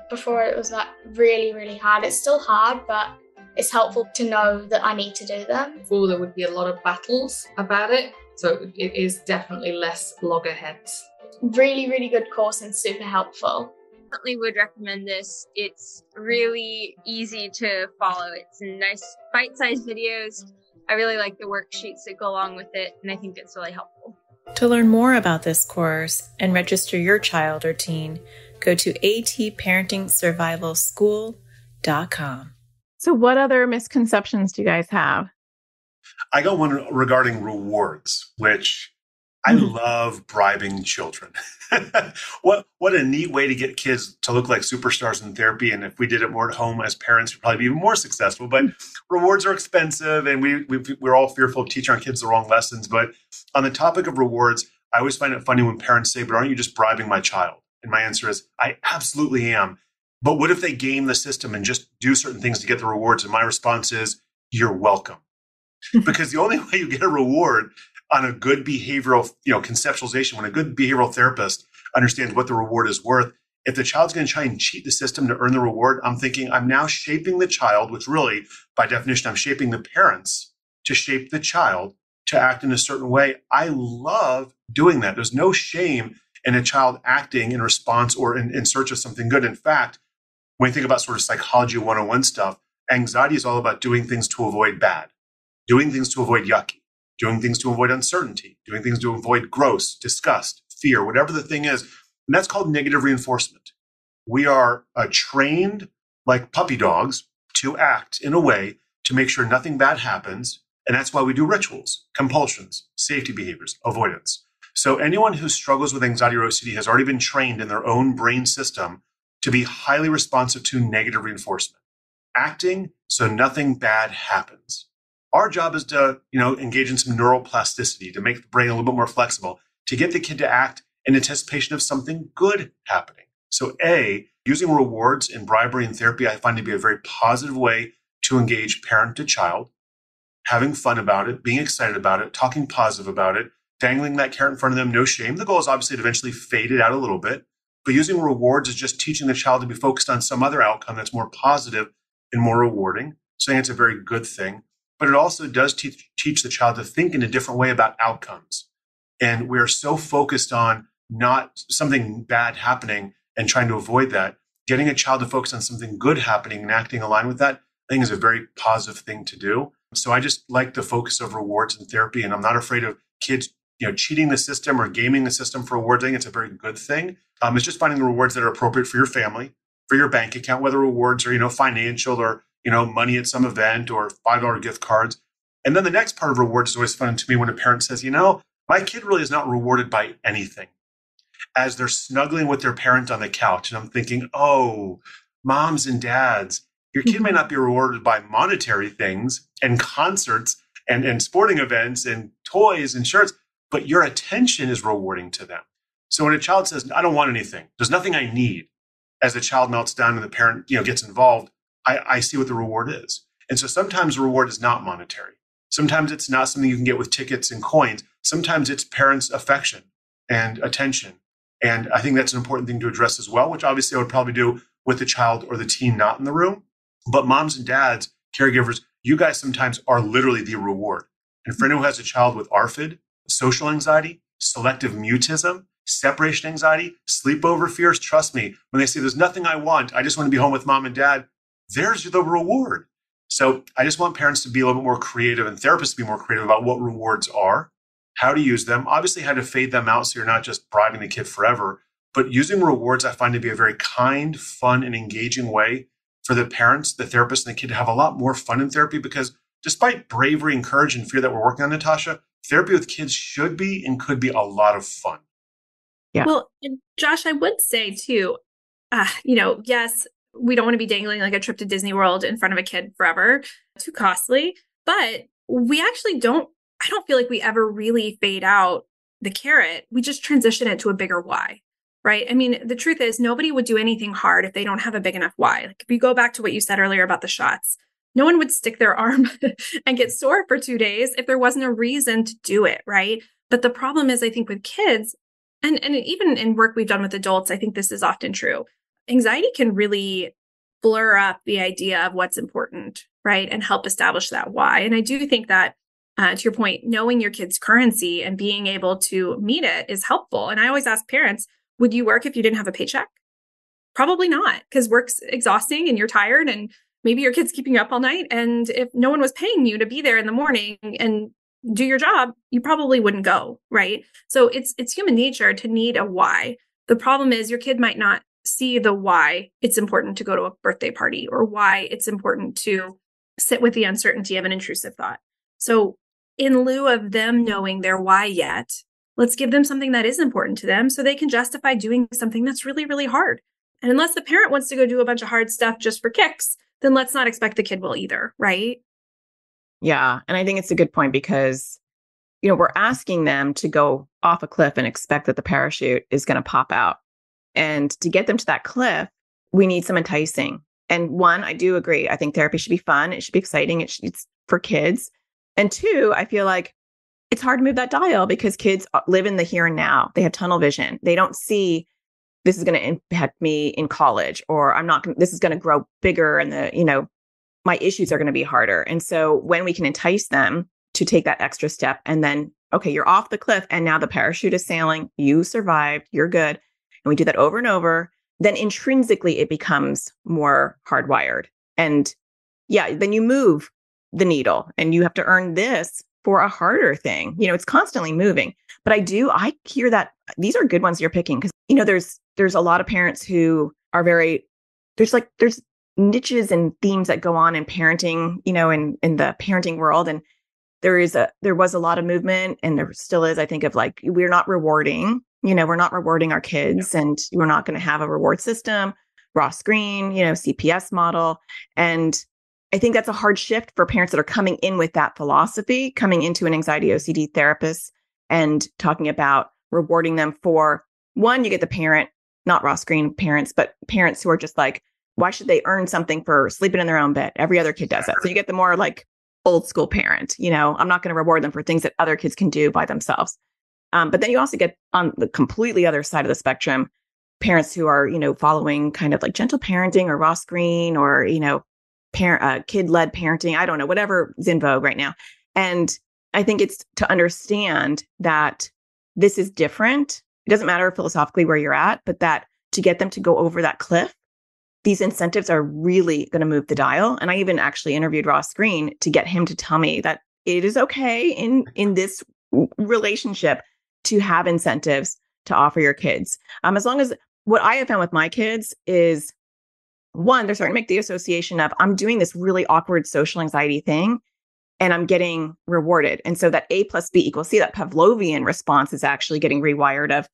before it was like really, really hard. It's still hard, but it's helpful to know that I need to do them. Before there would be a lot of battles about it, so it is definitely less loggerheads. Really, really good course and super helpful. Definitely would recommend this. It's really easy to follow. It's nice bite-sized videos. I really like the worksheets that go along with it, and I think it's really helpful. To learn more about this course and register your child or teen, go to atparentingsurvivalschool.com. So, what other misconceptions do you guys have? I got one regarding rewards, which I mm-hmm. love bribing children. what what a neat way to get kids to look like superstars in therapy. And if we did it more at home as parents, we'd probably be even more successful. But mm-hmm. rewards are expensive, and we, we we're all fearful of teaching our kids the wrong lessons. But on the topic of rewards, I always find it funny when parents say, "But aren't you just bribing my child?" And my answer is, I absolutely am. But what if they game the system and just do certain things to get the rewards? And my response is, "You're welcome." because the only way you get a reward on a good behavioral, you know, conceptualization, when a good behavioral therapist understands what the reward is worth, if the child's going to try and cheat the system to earn the reward, I'm thinking I'm now shaping the child, which really, by definition, I'm shaping the parents to shape the child to act in a certain way. I love doing that. There's no shame in a child acting in response or in, in search of something good. In fact, when you think about sort of psychology 101 stuff, anxiety is all about doing things to avoid bad, doing things to avoid yucky doing things to avoid uncertainty, doing things to avoid gross, disgust, fear, whatever the thing is. And that's called negative reinforcement. We are uh, trained like puppy dogs to act in a way to make sure nothing bad happens. And that's why we do rituals, compulsions, safety behaviors, avoidance. So anyone who struggles with anxiety or OCD has already been trained in their own brain system to be highly responsive to negative reinforcement, acting so nothing bad happens. Our job is to, you know, engage in some neuroplasticity to make the brain a little bit more flexible, to get the kid to act in anticipation of something good happening. So, A, using rewards and bribery and therapy, I find to be a very positive way to engage parent to child, having fun about it, being excited about it, talking positive about it, dangling that carrot in front of them, no shame. The goal is obviously to eventually fade it out a little bit. But using rewards is just teaching the child to be focused on some other outcome that's more positive and more rewarding. Think it's a very good thing but it also does teach, teach the child to think in a different way about outcomes. And we're so focused on not something bad happening and trying to avoid that. Getting a child to focus on something good happening and acting aligned with that, I think is a very positive thing to do. So I just like the focus of rewards in therapy, and I'm not afraid of kids, you know, cheating the system or gaming the system for rewards. I think it's a very good thing. Um, it's just finding the rewards that are appropriate for your family, for your bank account, whether rewards are you know financial or you know, money at some event or $5 gift cards. And then the next part of rewards is always fun to me when a parent says, you know, my kid really is not rewarded by anything. as they're snuggling with their parent on the couch. And I'm thinking, oh, moms and dads, your kid may mm-hmm. not be rewarded by monetary things and concerts and, and sporting events and toys and shirts, but your attention is rewarding to them. So when a child says, I don't want anything, there's nothing I need, as the child melts down and the parent, you know, gets involved, I, I see what the reward is. And so sometimes the reward is not monetary. Sometimes it's not something you can get with tickets and coins. Sometimes it's parents' affection and attention. And I think that's an important thing to address as well, which obviously I would probably do with the child or the teen not in the room. But moms and dads, caregivers, you guys sometimes are literally the reward. And for anyone who has a child with ARFID, social anxiety, selective mutism, separation anxiety, sleepover fears, trust me, when they say there's nothing I want, I just want to be home with mom and dad, there's the reward. So I just want parents to be a little bit more creative and therapists to be more creative about what rewards are, how to use them, obviously how to fade them out so you're not just bribing the kid forever. But using rewards, I find to be a very kind, fun, and engaging way for the parents, the therapist, and the kid to have a lot more fun in therapy because despite bravery and courage and fear that we're working on, Natasha, therapy with kids should be and could be a lot of fun. Yeah. Well, Josh, I would say too, uh, you know, yes, we don't want to be dangling like a trip to Disney World in front of a kid forever, too costly. But we actually don't, I don't feel like we ever really fade out the carrot. We just transition it to a bigger why, right? I mean, the truth is, nobody would do anything hard if they don't have a big enough why. Like if you go back to what you said earlier about the shots, no one would stick their arm and get sore for two days if there wasn't a reason to do it, right? But the problem is, I think with kids, and, and even in work we've done with adults, I think this is often true anxiety can really blur up the idea of what's important, right? And help establish that why. And I do think that, uh, to your point, knowing your kid's currency and being able to meet it is helpful. And I always ask parents, would you work if you didn't have a paycheck? Probably not, because work's exhausting and you're tired and maybe your kid's keeping you up all night. And if no one was paying you to be there in the morning and do your job, you probably wouldn't go, right? So it's it's human nature to need a why. The problem is your kid might not see the why it's important to go to a birthday party or why it's important to sit with the uncertainty of an intrusive thought. So, in lieu of them knowing their why yet, let's give them something that is important to them so they can justify doing something that's really, really hard. And unless the parent wants to go do a bunch of hard stuff just for kicks, then let's not expect the kid will either, right? Yeah. And I think it's a good point because, you know, we're asking them to go off a cliff and expect that the parachute is going to pop out. And to get them to that cliff, we need some enticing. And one, I do agree. I think therapy should be fun. It should be exciting. It should, it's for kids. And two, I feel like it's hard to move that dial because kids uh, live in the here and now. They have tunnel vision. They don't see this is going to impact me in college or I'm not going this is going to grow bigger and the, you know, my issues are going to be harder. And so when we can entice them to take that extra step and then okay, you're off the cliff and now the parachute is sailing, you survived, you're good and we do that over and over, then intrinsically it becomes more hardwired. And yeah, then you move the needle and you have to earn this for a harder thing. You know, it's constantly moving. But I do, I hear that these are good ones you're picking because, you know, there's, there's a lot of parents who are very, there's like, there's niches and themes that go on in parenting, you know, in, in the parenting world. And there is a, there was a lot of movement and there still is, I think, of like, we're not rewarding you know, we're not rewarding our kids and we're not going to have a reward system, Ross Greene, you know, CPS model. And I think that's a hard shift for parents that are coming in with that philosophy, coming into an anxiety OCD therapist and talking about rewarding them for one, you get the parent, not Ross Greene parents, but parents who are just like, why should they earn something for sleeping in their own bed? Every other kid does that. So you get the more like old school parent, you know, I'm not going to reward them for things that other kids can do by themselves. Um, but then you also get on the completely other side of the spectrum, parents who are, you know, following kind of like gentle parenting or Ross Greene or, you know, parent, uh, kid led parenting. I don't know, whatever is in vogue right now. And I think it's to understand that this is different. It doesn't matter philosophically where you're at, but that to get them to go over that cliff, these incentives are really going to move the dial. And I even actually interviewed Ross Greene to get him to tell me that it is okay in in this relationship to have incentives to offer your kids. Um, as long as what I have found with my kids is one, they're starting to make the association of I'm doing this really awkward social anxiety thing and I'm getting rewarded. And so that A plus B equals C, that Pavlovian response is actually getting rewired of,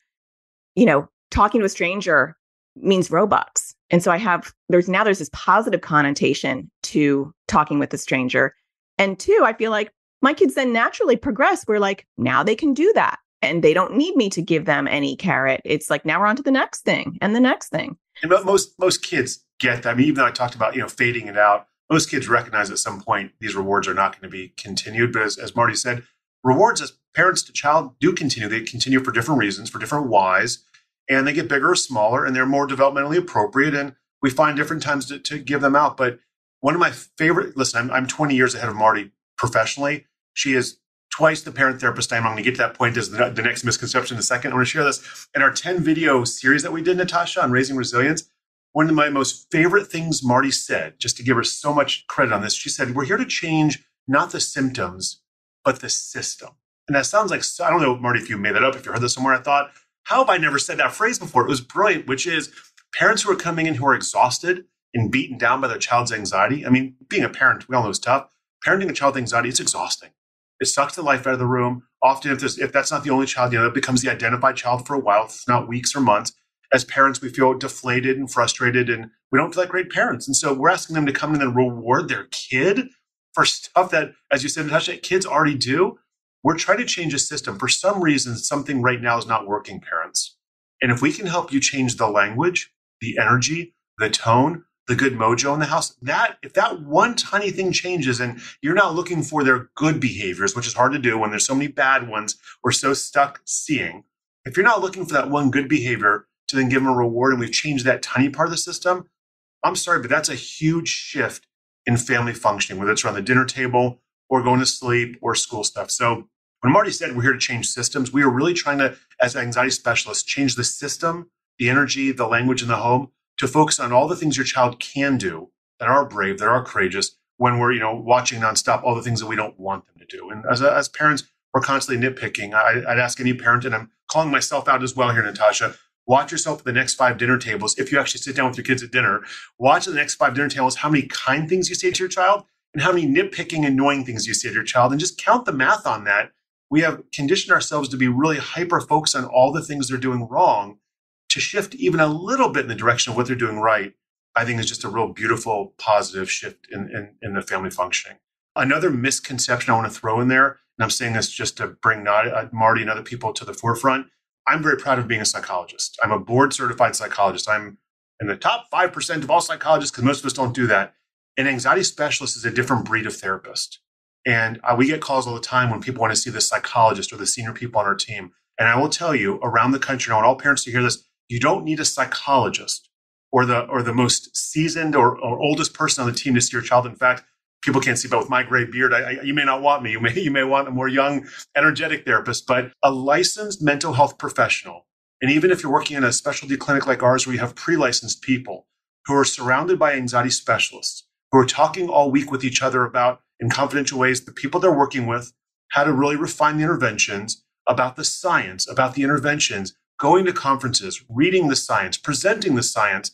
you know, talking to a stranger means Robux. And so I have, there's now there's this positive connotation to talking with a stranger. And two, I feel like my kids then naturally progress where like now they can do that and they don't need me to give them any carrot. It's like now we're on to the next thing and the next thing. And most most kids get that. I mean, even though I talked about you know fading it out, most kids recognize at some point these rewards are not going to be continued. But as, as Marti said, rewards as parents to child do continue. They continue for different reasons, for different whys, and they get bigger or smaller, and they're more developmentally appropriate. And we find different times to, to give them out. But one of my favorite, listen, I'm, I'm 20 years ahead of Marti professionally. She is twice the parent therapist time. I'm going to get to that point as the, the next misconception in a second. I want to share this. In our 10 video series that we did, Natasha, on raising resilience, one of my most favorite things Marti said, just to give her so much credit on this, she said, We're here to change not the symptoms, but the system. And that sounds like, I don't know, Marti, if you made that up, if you heard this somewhere, I thought, how have I never said that phrase before? It was brilliant, which is parents who are coming in who are exhausted and beaten down by their child's anxiety. I mean, being a parent, we all know is tough. Parenting a child with anxiety, it's exhausting. It sucks the life out of the room. Often, if, if that's not the only child, you know, it becomes the identified child for a while, if not weeks or months. As parents, we feel deflated and frustrated, and we don't feel like great parents. And so we're asking them to come in and reward their kid for stuff that, as you said, Natasha, kids already do. We're trying to change a system. For some reason, something right now is not working, parents. And if we can help you change the language, the energy, the tone, the good mojo in the house, that if that one tiny thing changes and you're not looking for their good behaviors, which is hard to do when there's so many bad ones we're so stuck seeing, if you're not looking for that one good behavior to then give them a reward and we've changed that tiny part of the system, I'm sorry, but that's a huge shift in family functioning, whether it's around the dinner table or going to sleep or school stuff. So when Marti said we're here to change systems, we are really trying to, as anxiety specialists, change the system, the energy, the language in the home to focus on all the things your child can do that are brave, that are courageous when we're, you know, watching nonstop all the things that we don't want them to do. And as, as parents, we're constantly nitpicking. I, I'd ask any parent, and I'm calling myself out as well here, Natasha, watch yourself at the next five dinner tables. If you actually sit down with your kids at dinner, watch the next five dinner tables, how many kind things you say to your child and how many nitpicking, annoying things you say to your child, and just count the math on that. We have conditioned ourselves to be really hyper focused on all the things they're doing wrong to shift even a little bit in the direction of what they're doing right, I think is just a real beautiful, positive shift in, in, in the family functioning. Another misconception I want to throw in there, and I'm saying this just to bring uh, Marti and other people to the forefront. I'm very proud of being a psychologist. I'm a board certified psychologist. I'm in the top 5% of all psychologists because most of us don't do that. An anxiety specialist is a different breed of therapist. And uh, we get calls all the time when people want to see the psychologist or the senior people on our team. And I will tell you around the country, I want all parents to hear this. You don't need a psychologist or the or the most seasoned or, or oldest person on the team to see your child. In fact, people can't see, but with my gray beard, I, I, you may not want me. You may you may want a more young, energetic therapist, but a licensed mental health professional. And even if you're working in a specialty clinic like ours, where you have pre-licensed people who are surrounded by anxiety specialists who are talking all week with each other about in confidential ways the people they're working with, how to really refine the interventions, about the science, about the interventions, going to conferences, reading the science, presenting the science.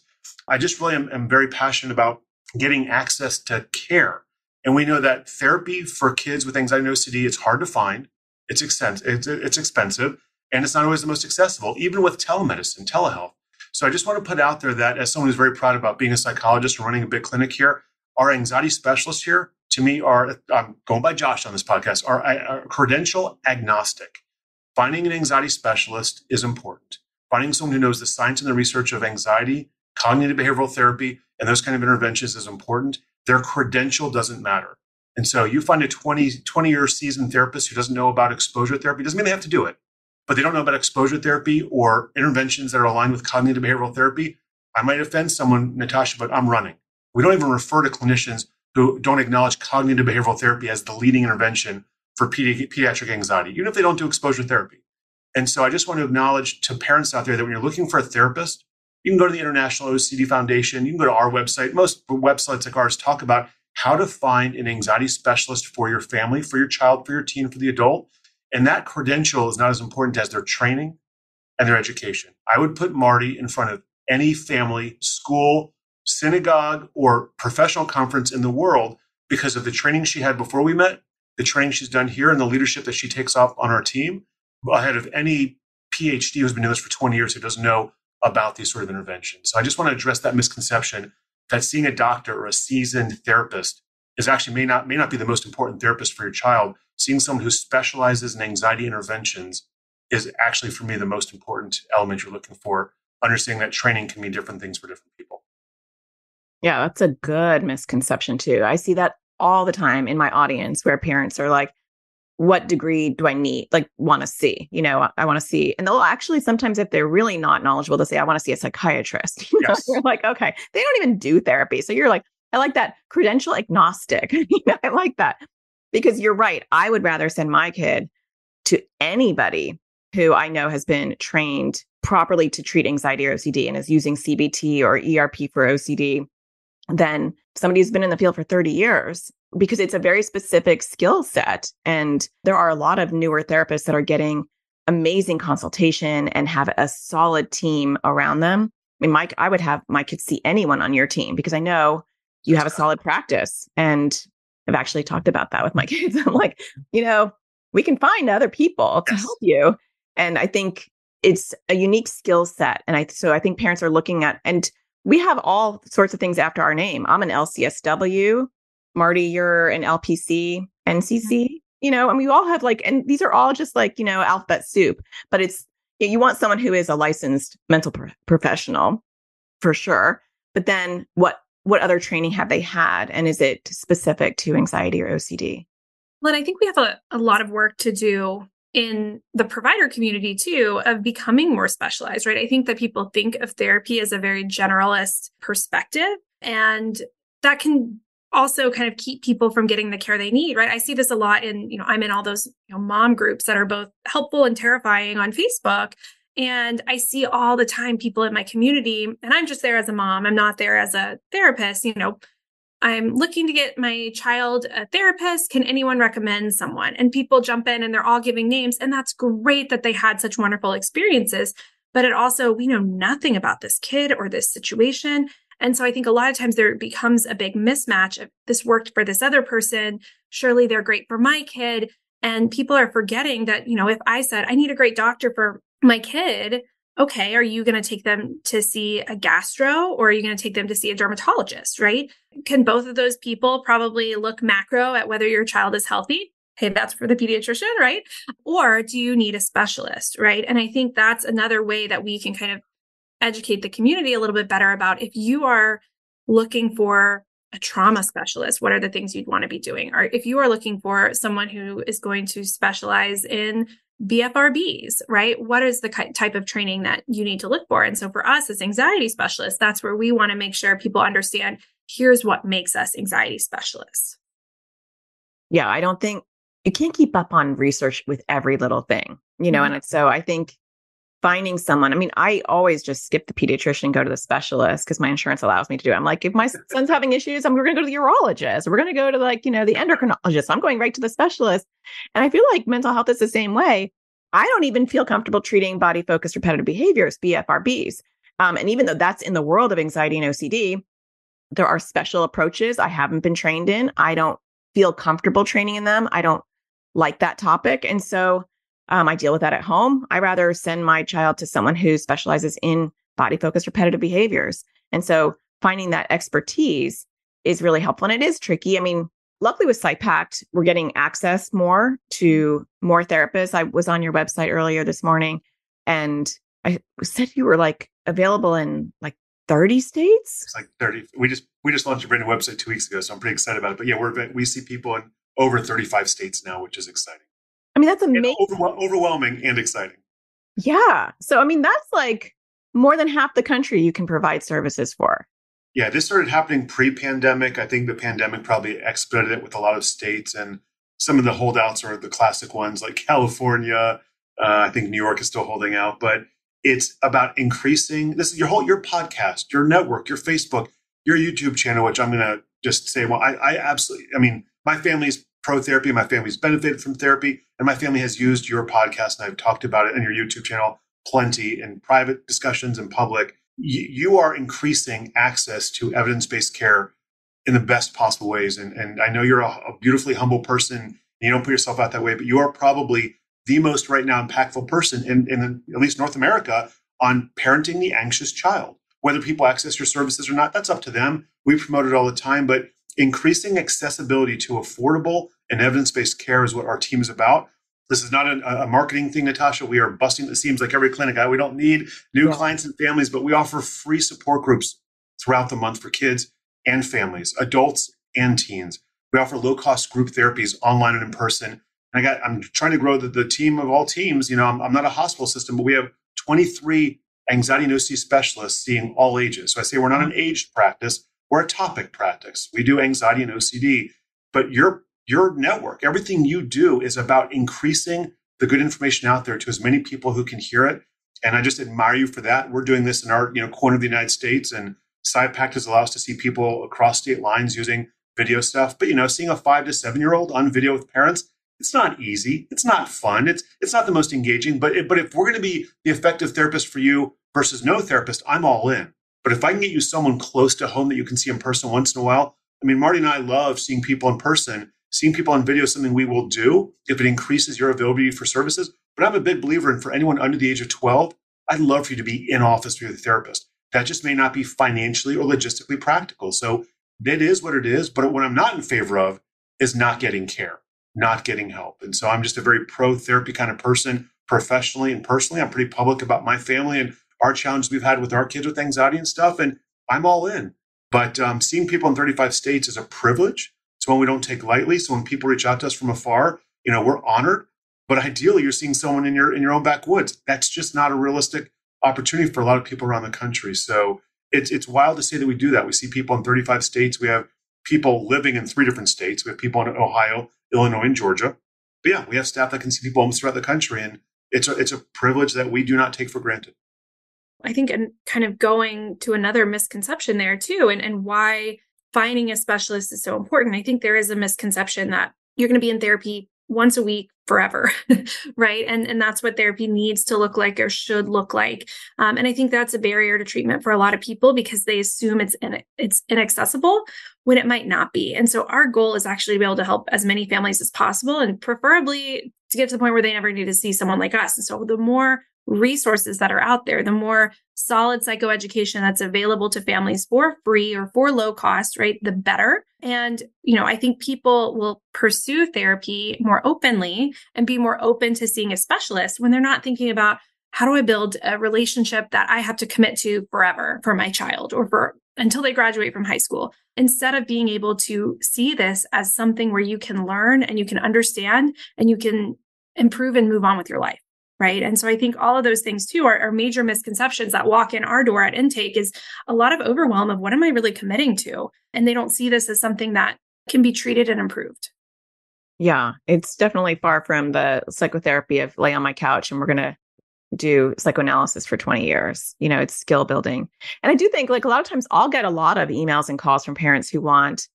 I just really am, am very passionate about getting access to care. And we know that therapy for kids with anxiety and OCD, it's hard to find. It's expensive. It's, it's expensive and it's not always the most accessible, even with telemedicine, telehealth. So I just want to put out there that as someone who's very proud about being a psychologist and running a big clinic here, our anxiety specialists here, to me, are I'm going by Josh on this podcast, are, are credential agnostic. Finding an anxiety specialist is important. Finding someone who knows the science and the research of anxiety, cognitive behavioral therapy, and those kind of interventions is important. Their credential doesn't matter. And so you find a 20, 20 year seasoned therapist who doesn't know about exposure therapy, doesn't mean they have to do it, but they don't know about exposure therapy or interventions that are aligned with cognitive behavioral therapy. I might offend someone, Natasha, but I'm running. We don't even refer to clinicians who don't acknowledge cognitive behavioral therapy as the leading intervention for pedi- pediatric anxiety, even if they don't do exposure therapy. And so I just want to acknowledge to parents out there that when you're looking for a therapist, you can go to the International OCD Foundation, you can go to our website. Most websites like ours talk about how to find an anxiety specialist for your family, for your child, for your teen, for the adult. And that credential is not as important as their training and their education. I would put Marti in front of any family, school, synagogue, or professional conference in the world because of the training she had before we met the training she's done here and the leadership that she takes off on our team ahead of any PhD who's been doing this for 20 years who doesn't know about these sort of interventions. So I just want to address that misconception that seeing a doctor or a seasoned therapist is actually may not may not be the most important therapist for your child. Seeing someone who specializes in anxiety interventions is actually for me the most important element you're looking for. Understanding that training can mean different things for different people. Yeah, that's a good misconception too. I see that all the time in my audience where parents are like, what degree do I need? Like, want to see, you know, I want to see. And they'll actually sometimes, if they're really not knowledgeable, they'll say, I want to see a psychiatrist. You know, yes. you're like, okay, they don't even do therapy. So you're like, I like that credential agnostic. you know, I like that because you're right. I would rather send my kid to anybody who I know has been trained properly to treat anxiety or OCD and is using CBT or ERP for OCD than somebody who's been in the field for 30 years because it's a very specific skill set. And there are a lot of newer therapists that are getting amazing consultation and have a solid team around them. I mean, Mike, I would have my kids see anyone on your team because I know you have a solid practice. And I've actually talked about that with my kids. I'm like, you know, we can find other people to help you. And I think it's a unique skill set. And I, so I think parents are looking at, and we have all sorts of things after our name. I'm an LCSW. Marti, you're an LPC, NCC. Mm-hmm. You know, and we all have like, and these are all just like, you know, alphabet soup, but it's, you want someone who is a licensed mental pro- professional for sure. But then what, what other training have they had? And is it specific to anxiety or OCD? Well, and I think we have a, a lot of work to do in the provider community too of becoming more specialized, right? I think that people think of therapy as a very generalist perspective and that can also kind of keep people from getting the care they need, right? I see this a lot in, you know, I'm in all those you know, mom groups that are both helpful and terrifying on Facebook. And I see all the time people in my community, and I'm just there as a mom. I'm not there as a therapist, you know. I'm looking to get my child a therapist. Can anyone recommend someone? And people jump in and they're all giving names. And that's great that they had such wonderful experiences. But it also, we know nothing about this kid or this situation. And so I think a lot of times there becomes a big mismatch If this worked for this other person. Surely they're great for my kid. And people are forgetting that, you know, if I said, I need a great doctor for my kid, okay, are you going to take them to see a gastro or are you going to take them to see a dermatologist, right? Can both of those people probably look macro at whether your child is healthy? Hey, that's for the pediatrician, right? Or do you need a specialist, right? And I think that's another way that we can kind of educate the community a little bit better about if you are looking for a trauma specialist, what are the things you'd want to be doing? Or if you are looking for someone who is going to specialize in BFRBs, right? What is the type of training that you need to look for? And so for us as anxiety specialists, that's where we want to make sure people understand here's what makes us anxiety specialists. Yeah, I don't think you can't keep up on research with every little thing, you know, mm-hmm. and so I think finding someone. I mean, I always just skip the pediatrician go to the specialist because my insurance allows me to do it. I'm like, if my son's having issues, I'm we're going to go to the urologist. We're going to go to like, you know, the endocrinologist. I'm going right to the specialist. And I feel like mental health is the same way. I don't even feel comfortable treating body focused repetitive behaviors, BFRBs. Um, and even though that's in the world of anxiety and OCD, there are special approaches I haven't been trained in. I don't feel comfortable training in them. I don't like that topic. And so um, I deal with that at home. I rather send my child to someone who specializes in body focused repetitive behaviors. And so finding that expertise is really helpful. And it is tricky. I mean, luckily with PSYPACT, we're getting access more to more therapists. I was on your website earlier this morning and I said you were like available in like 30 states. It's like 30. We just we just launched a brand new website two weeks ago, so I'm pretty excited about it. But yeah, we're we see people in over 35 states now, which is exciting. I mean, that's amazing. Overwhel- overwhelming and exciting. Yeah. So, I mean, that's like more than half the country you can provide services for. Yeah, this started happening pre pandemic. I think the pandemic probably expedited it with a lot of states, and some of the holdouts are the classic ones like California. Uh, I think New York is still holding out, but it's about increasing this is your whole your podcast, your network, your Facebook, your YouTube channel, which I'm going to just say, well, I, I absolutely, I mean, my family's pro therapy. My family's benefited from therapy, and my family has used your podcast, and I've talked about it on your YouTube channel plenty in private discussions in public. Y- you are increasing access to evidence based care in the best possible ways. And, and I know you're a, a beautifully humble person. And you don't put yourself out that way, but you are probably the most right now impactful person in, in at least North America on parenting the anxious child. Whether people access your services or not, that's up to them. We promote it all the time, but increasing accessibility to affordable and evidence based care is what our team is about. This is not a, a, marketing thing, Natasha. We are busting the seams like every clinic. We don't need new yeah. clients and families, but we offer free support groups throughout the month for kids and families, adults and teens. We offer low cost group therapies online and in person. And I got, I'm trying to grow the, the team of all teams. You know, I'm, I'm not a hospital system, but we have 23 anxiety and OCD specialists seeing all ages. So I say we're not an mm-hmm. aged practice, we're a topic practice. We do anxiety and OCD, but your your network, everything you do is about increasing the good information out there to as many people who can hear it. And I just admire you for that. We're doing this in our you know corner of the United States, and PSYPACT has allowed us to see people across state lines using video stuff. But you know, seeing a five to seven year old on video with parents, it's not easy. It's not fun. It's it's not the most engaging. But it, but if we're going to be the effective therapist for you versus no therapist, I'm all in. But if I can get you someone close to home that you can see in person once in a while, I mean, Marti and I love seeing people in person. Seeing people on video is something we will do if it increases your availability for services. But I'm a big believer in for anyone under the age of 12, I'd love for you to be in office with your therapist. That just may not be financially or logistically practical. So it is what it is. But what I'm not in favor of is not getting care, not getting help. And so I'm just a very pro therapy kind of person professionally and personally. I'm pretty public about my family and our challenges we've had with our kids with anxiety and stuff. And I'm all in. But um, seeing people in 35 states is a privilege. It's one we don't take lightly. So when people reach out to us from afar, you know, we're honored. But ideally, you're seeing someone in your in your own backwoods. That's just not a realistic opportunity for a lot of people around the country. So it's it's wild to say that we do that. We see people in 35 states. We have people living in three different states. We have people in Ohio, Illinois, and Georgia. But yeah, we have staff that can see people almost throughout the country, and it's a it's a privilege that we do not take for granted. I think and kind of going to another misconception there too, and and why finding a specialist is so important. I think there is a misconception that you're going to be in therapy once a week forever right? And and that's what therapy needs to look like or should look like. Um, and i think that's a barrier to treatment for a lot of people because they assume it's in, it's inaccessible when it might not be. And so our goal is actually to be able to help as many families as possible and preferably to get to the point where they never need to see someone like us. And so the more resources that are out there, the more solid psychoeducation that's available to families for free or for low cost, right, the better. And, you know, I think people will pursue therapy more openly and be more open to seeing a specialist when they're not thinking about how do I build a relationship that I have to commit to forever for my child or for until they graduate from high school? Instead of being able to see this as something where you can learn and you can understand and you can improve and move on with your life right? And so i think all of those things too are, are, major misconceptions that walk in our door at intake is a lot of overwhelm of what am i really committing to? And they don't see this as something that can be treated and improved. Yeah it's definitely far from the psychotherapy of lay on my couch and we're going to do psychoanalysis for 20 years. You know it's skill building. And i do think like a lot of times i'll get a lot of emails and calls from parents who want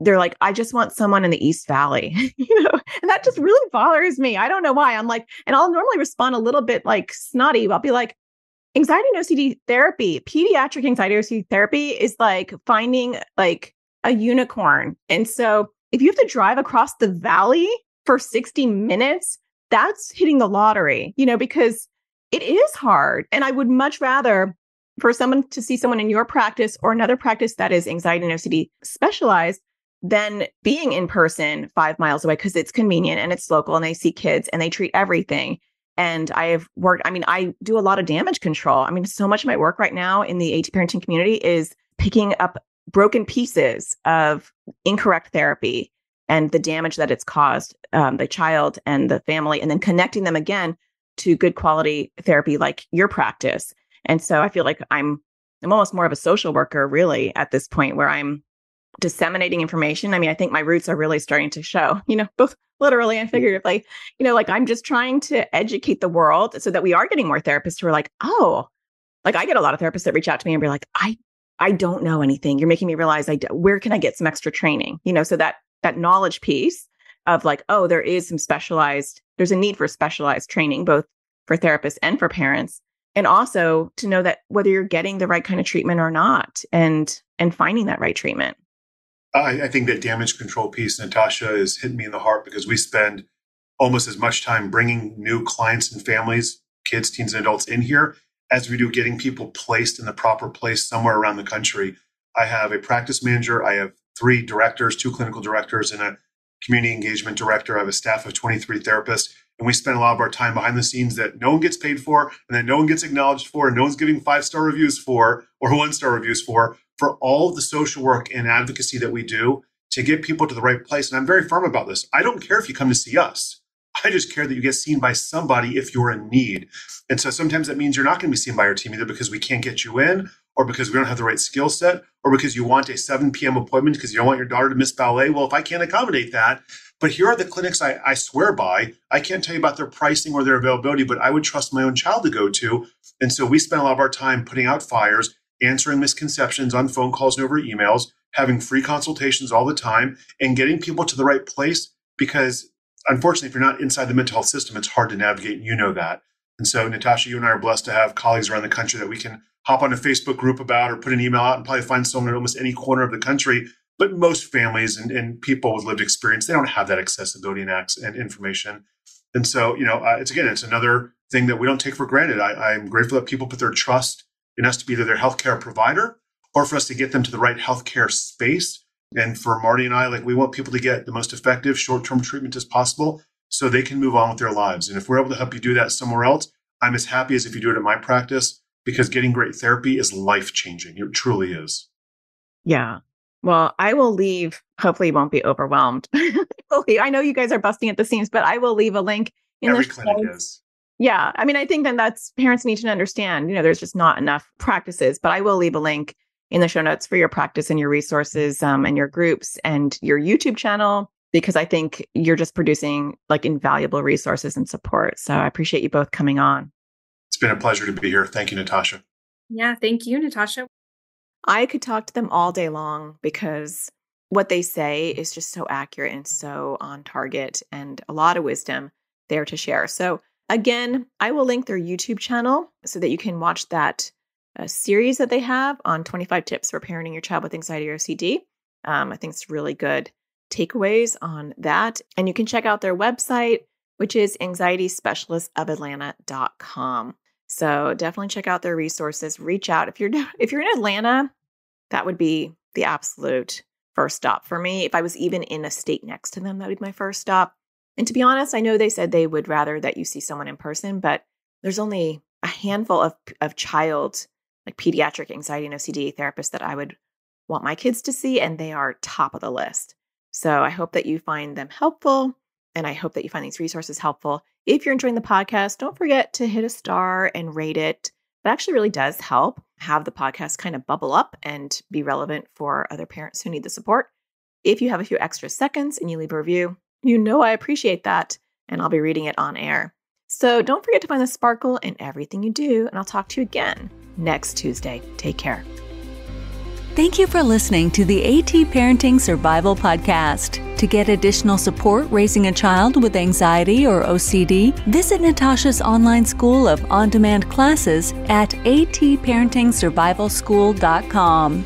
they're like, I just want someone in the East Valley, you know, and that just mm. really bothers me. I don't know why. I'm like, and I'll normally respond a little bit like snotty. I'll be like, anxiety and OCD therapy, pediatric anxiety OCD therapy is like finding like a unicorn. And so if you have to drive across the valley for 60 minutes, that's hitting the lottery, you know, because it is hard. And I would much rather for someone to see someone in your practice or another practice that is anxiety and OCD specialized than being in person five miles away because it's convenient and it's local and they see kids and they treat everything. And I have worked, I mean, I do a lot of damage control. I mean, so much of my work right now in the AT parenting community is picking up broken pieces of incorrect therapy and the damage that it's caused um, the child and the family, and then connecting them again to good quality therapy like your practice. And so I feel like I'm I'm almost more of a social worker really at this point where I'm disseminating information. I mean, I think my roots are really starting to show, you know, both literally and figuratively. You know, like I'm just trying to educate the world so that we are getting more therapists who are like, oh, like I get a lot of therapists that reach out to me and be like, I, I don't know anything. You're making me realize I, do, where can I get some extra training? You know, so that that knowledge piece of like, oh, there is some specialized, there's a need for specialized training, both for therapists and for parents. And also to know that whether you're getting the right kind of treatment or not and and finding that right treatment. I, I think that damage control piece, Natasha, is hitting me in the heart because we spend almost as much time bringing new clients and families, kids, teens, and adults in here as we do getting people placed in the proper place somewhere around the country. I have a practice manager. I have three directors, two clinical directors, and a community engagement director. I have a staff of 23 therapists. And we spend a lot of our time behind the scenes that no one gets paid for and that no one gets acknowledged for and no one's giving five star reviews for or one star reviews for, for all the social work and advocacy that we do to get people to the right place. And I'm very firm about this. I don't care if you come to see us. I just care that you get seen by somebody if you're in need. And so sometimes that means you're not going to be seen by our team either because we can't get you in or because we don't have the right skill set or because you want a 7 p.m. appointment because you don't want your daughter to miss ballet. Well, if I can't accommodate that, but here are the clinics I, I swear by. I can't tell you about their pricing or their availability, but I would trust my own child to go to. And so we spend a lot of our time putting out fires, answering misconceptions on phone calls and over emails, having free consultations all the time, and getting people to the right place because unfortunately, if you're not inside the mental health system, it's hard to navigate. And you know that. And so, Natasha, you and I are blessed to have colleagues around the country that we can hop on a Facebook group about or put an email out and probably find someone in almost any corner of the country. But most families and, and people with lived experience, they don't have that accessibility and, access and information. And so, you know, uh, it's again, it's another thing that we don't take for granted. I, I'm grateful that people put their trust in has to be either their healthcare provider or for us to get them to the right healthcare space and for Marti and I, like we want people to get the most effective short-term treatment as possible so they can move on with their lives. And if we're able to help you do that somewhere else, I'm as happy as if you do it at my practice because getting great therapy is life-changing. It truly is. Yeah. Well, I will leave. Hopefully, you won't be overwhelmed. I know you guys are busting at the seams, but I will leave a link in Every the clinic is. Yeah. I mean, I think then that's parents need to understand, you know, there's just not enough practices, but I will leave a link in the show notes for your practice and your resources um, and your groups and your YouTube channel because I think you're just producing like invaluable resources and support. So I appreciate you both coming on. It's been a pleasure to be here. Thank you, Natasha. Yeah, thank you, Natasha. I could talk to them all day long because what they say is just so accurate and so on target and a lot of wisdom there to share. So, again, I will link their YouTube channel so that you can watch that a series that they have on 25 tips for parenting your child with anxiety or OCD. Um, I think it's really good takeaways on that. And you can check out their website, which is anxietyspecialistsofatlanta.com. So definitely check out their resources. Reach out if you're if you're in Atlanta, that would be the absolute first stop for me. If I was even in a state next to them, that would be my first stop. And to be honest, I know they said they would rather that you see someone in person, but there's only a handful of of child like pediatric anxiety and OCD therapists that I would want my kids to see, and they are top of the list. So I hope that you find them helpful, and I hope that you find these resources helpful. If you're enjoying the podcast, don't forget to hit a star and rate it. It actually really does help have the podcast kind of bubble up and be relevant for other parents who need the support. If you have a few extra seconds and you leave a review, you know I appreciate that, and I'll be reading it on air. So don't forget to find the sparkle in everything you do, and I'll talk to you again next Tuesday. Take care. Thank you for listening to the AT Parenting Survival Podcast. To get additional support raising a child with anxiety or OCD, visit Natasha's online school of on demand classes at atparentingsurvivalschool.com.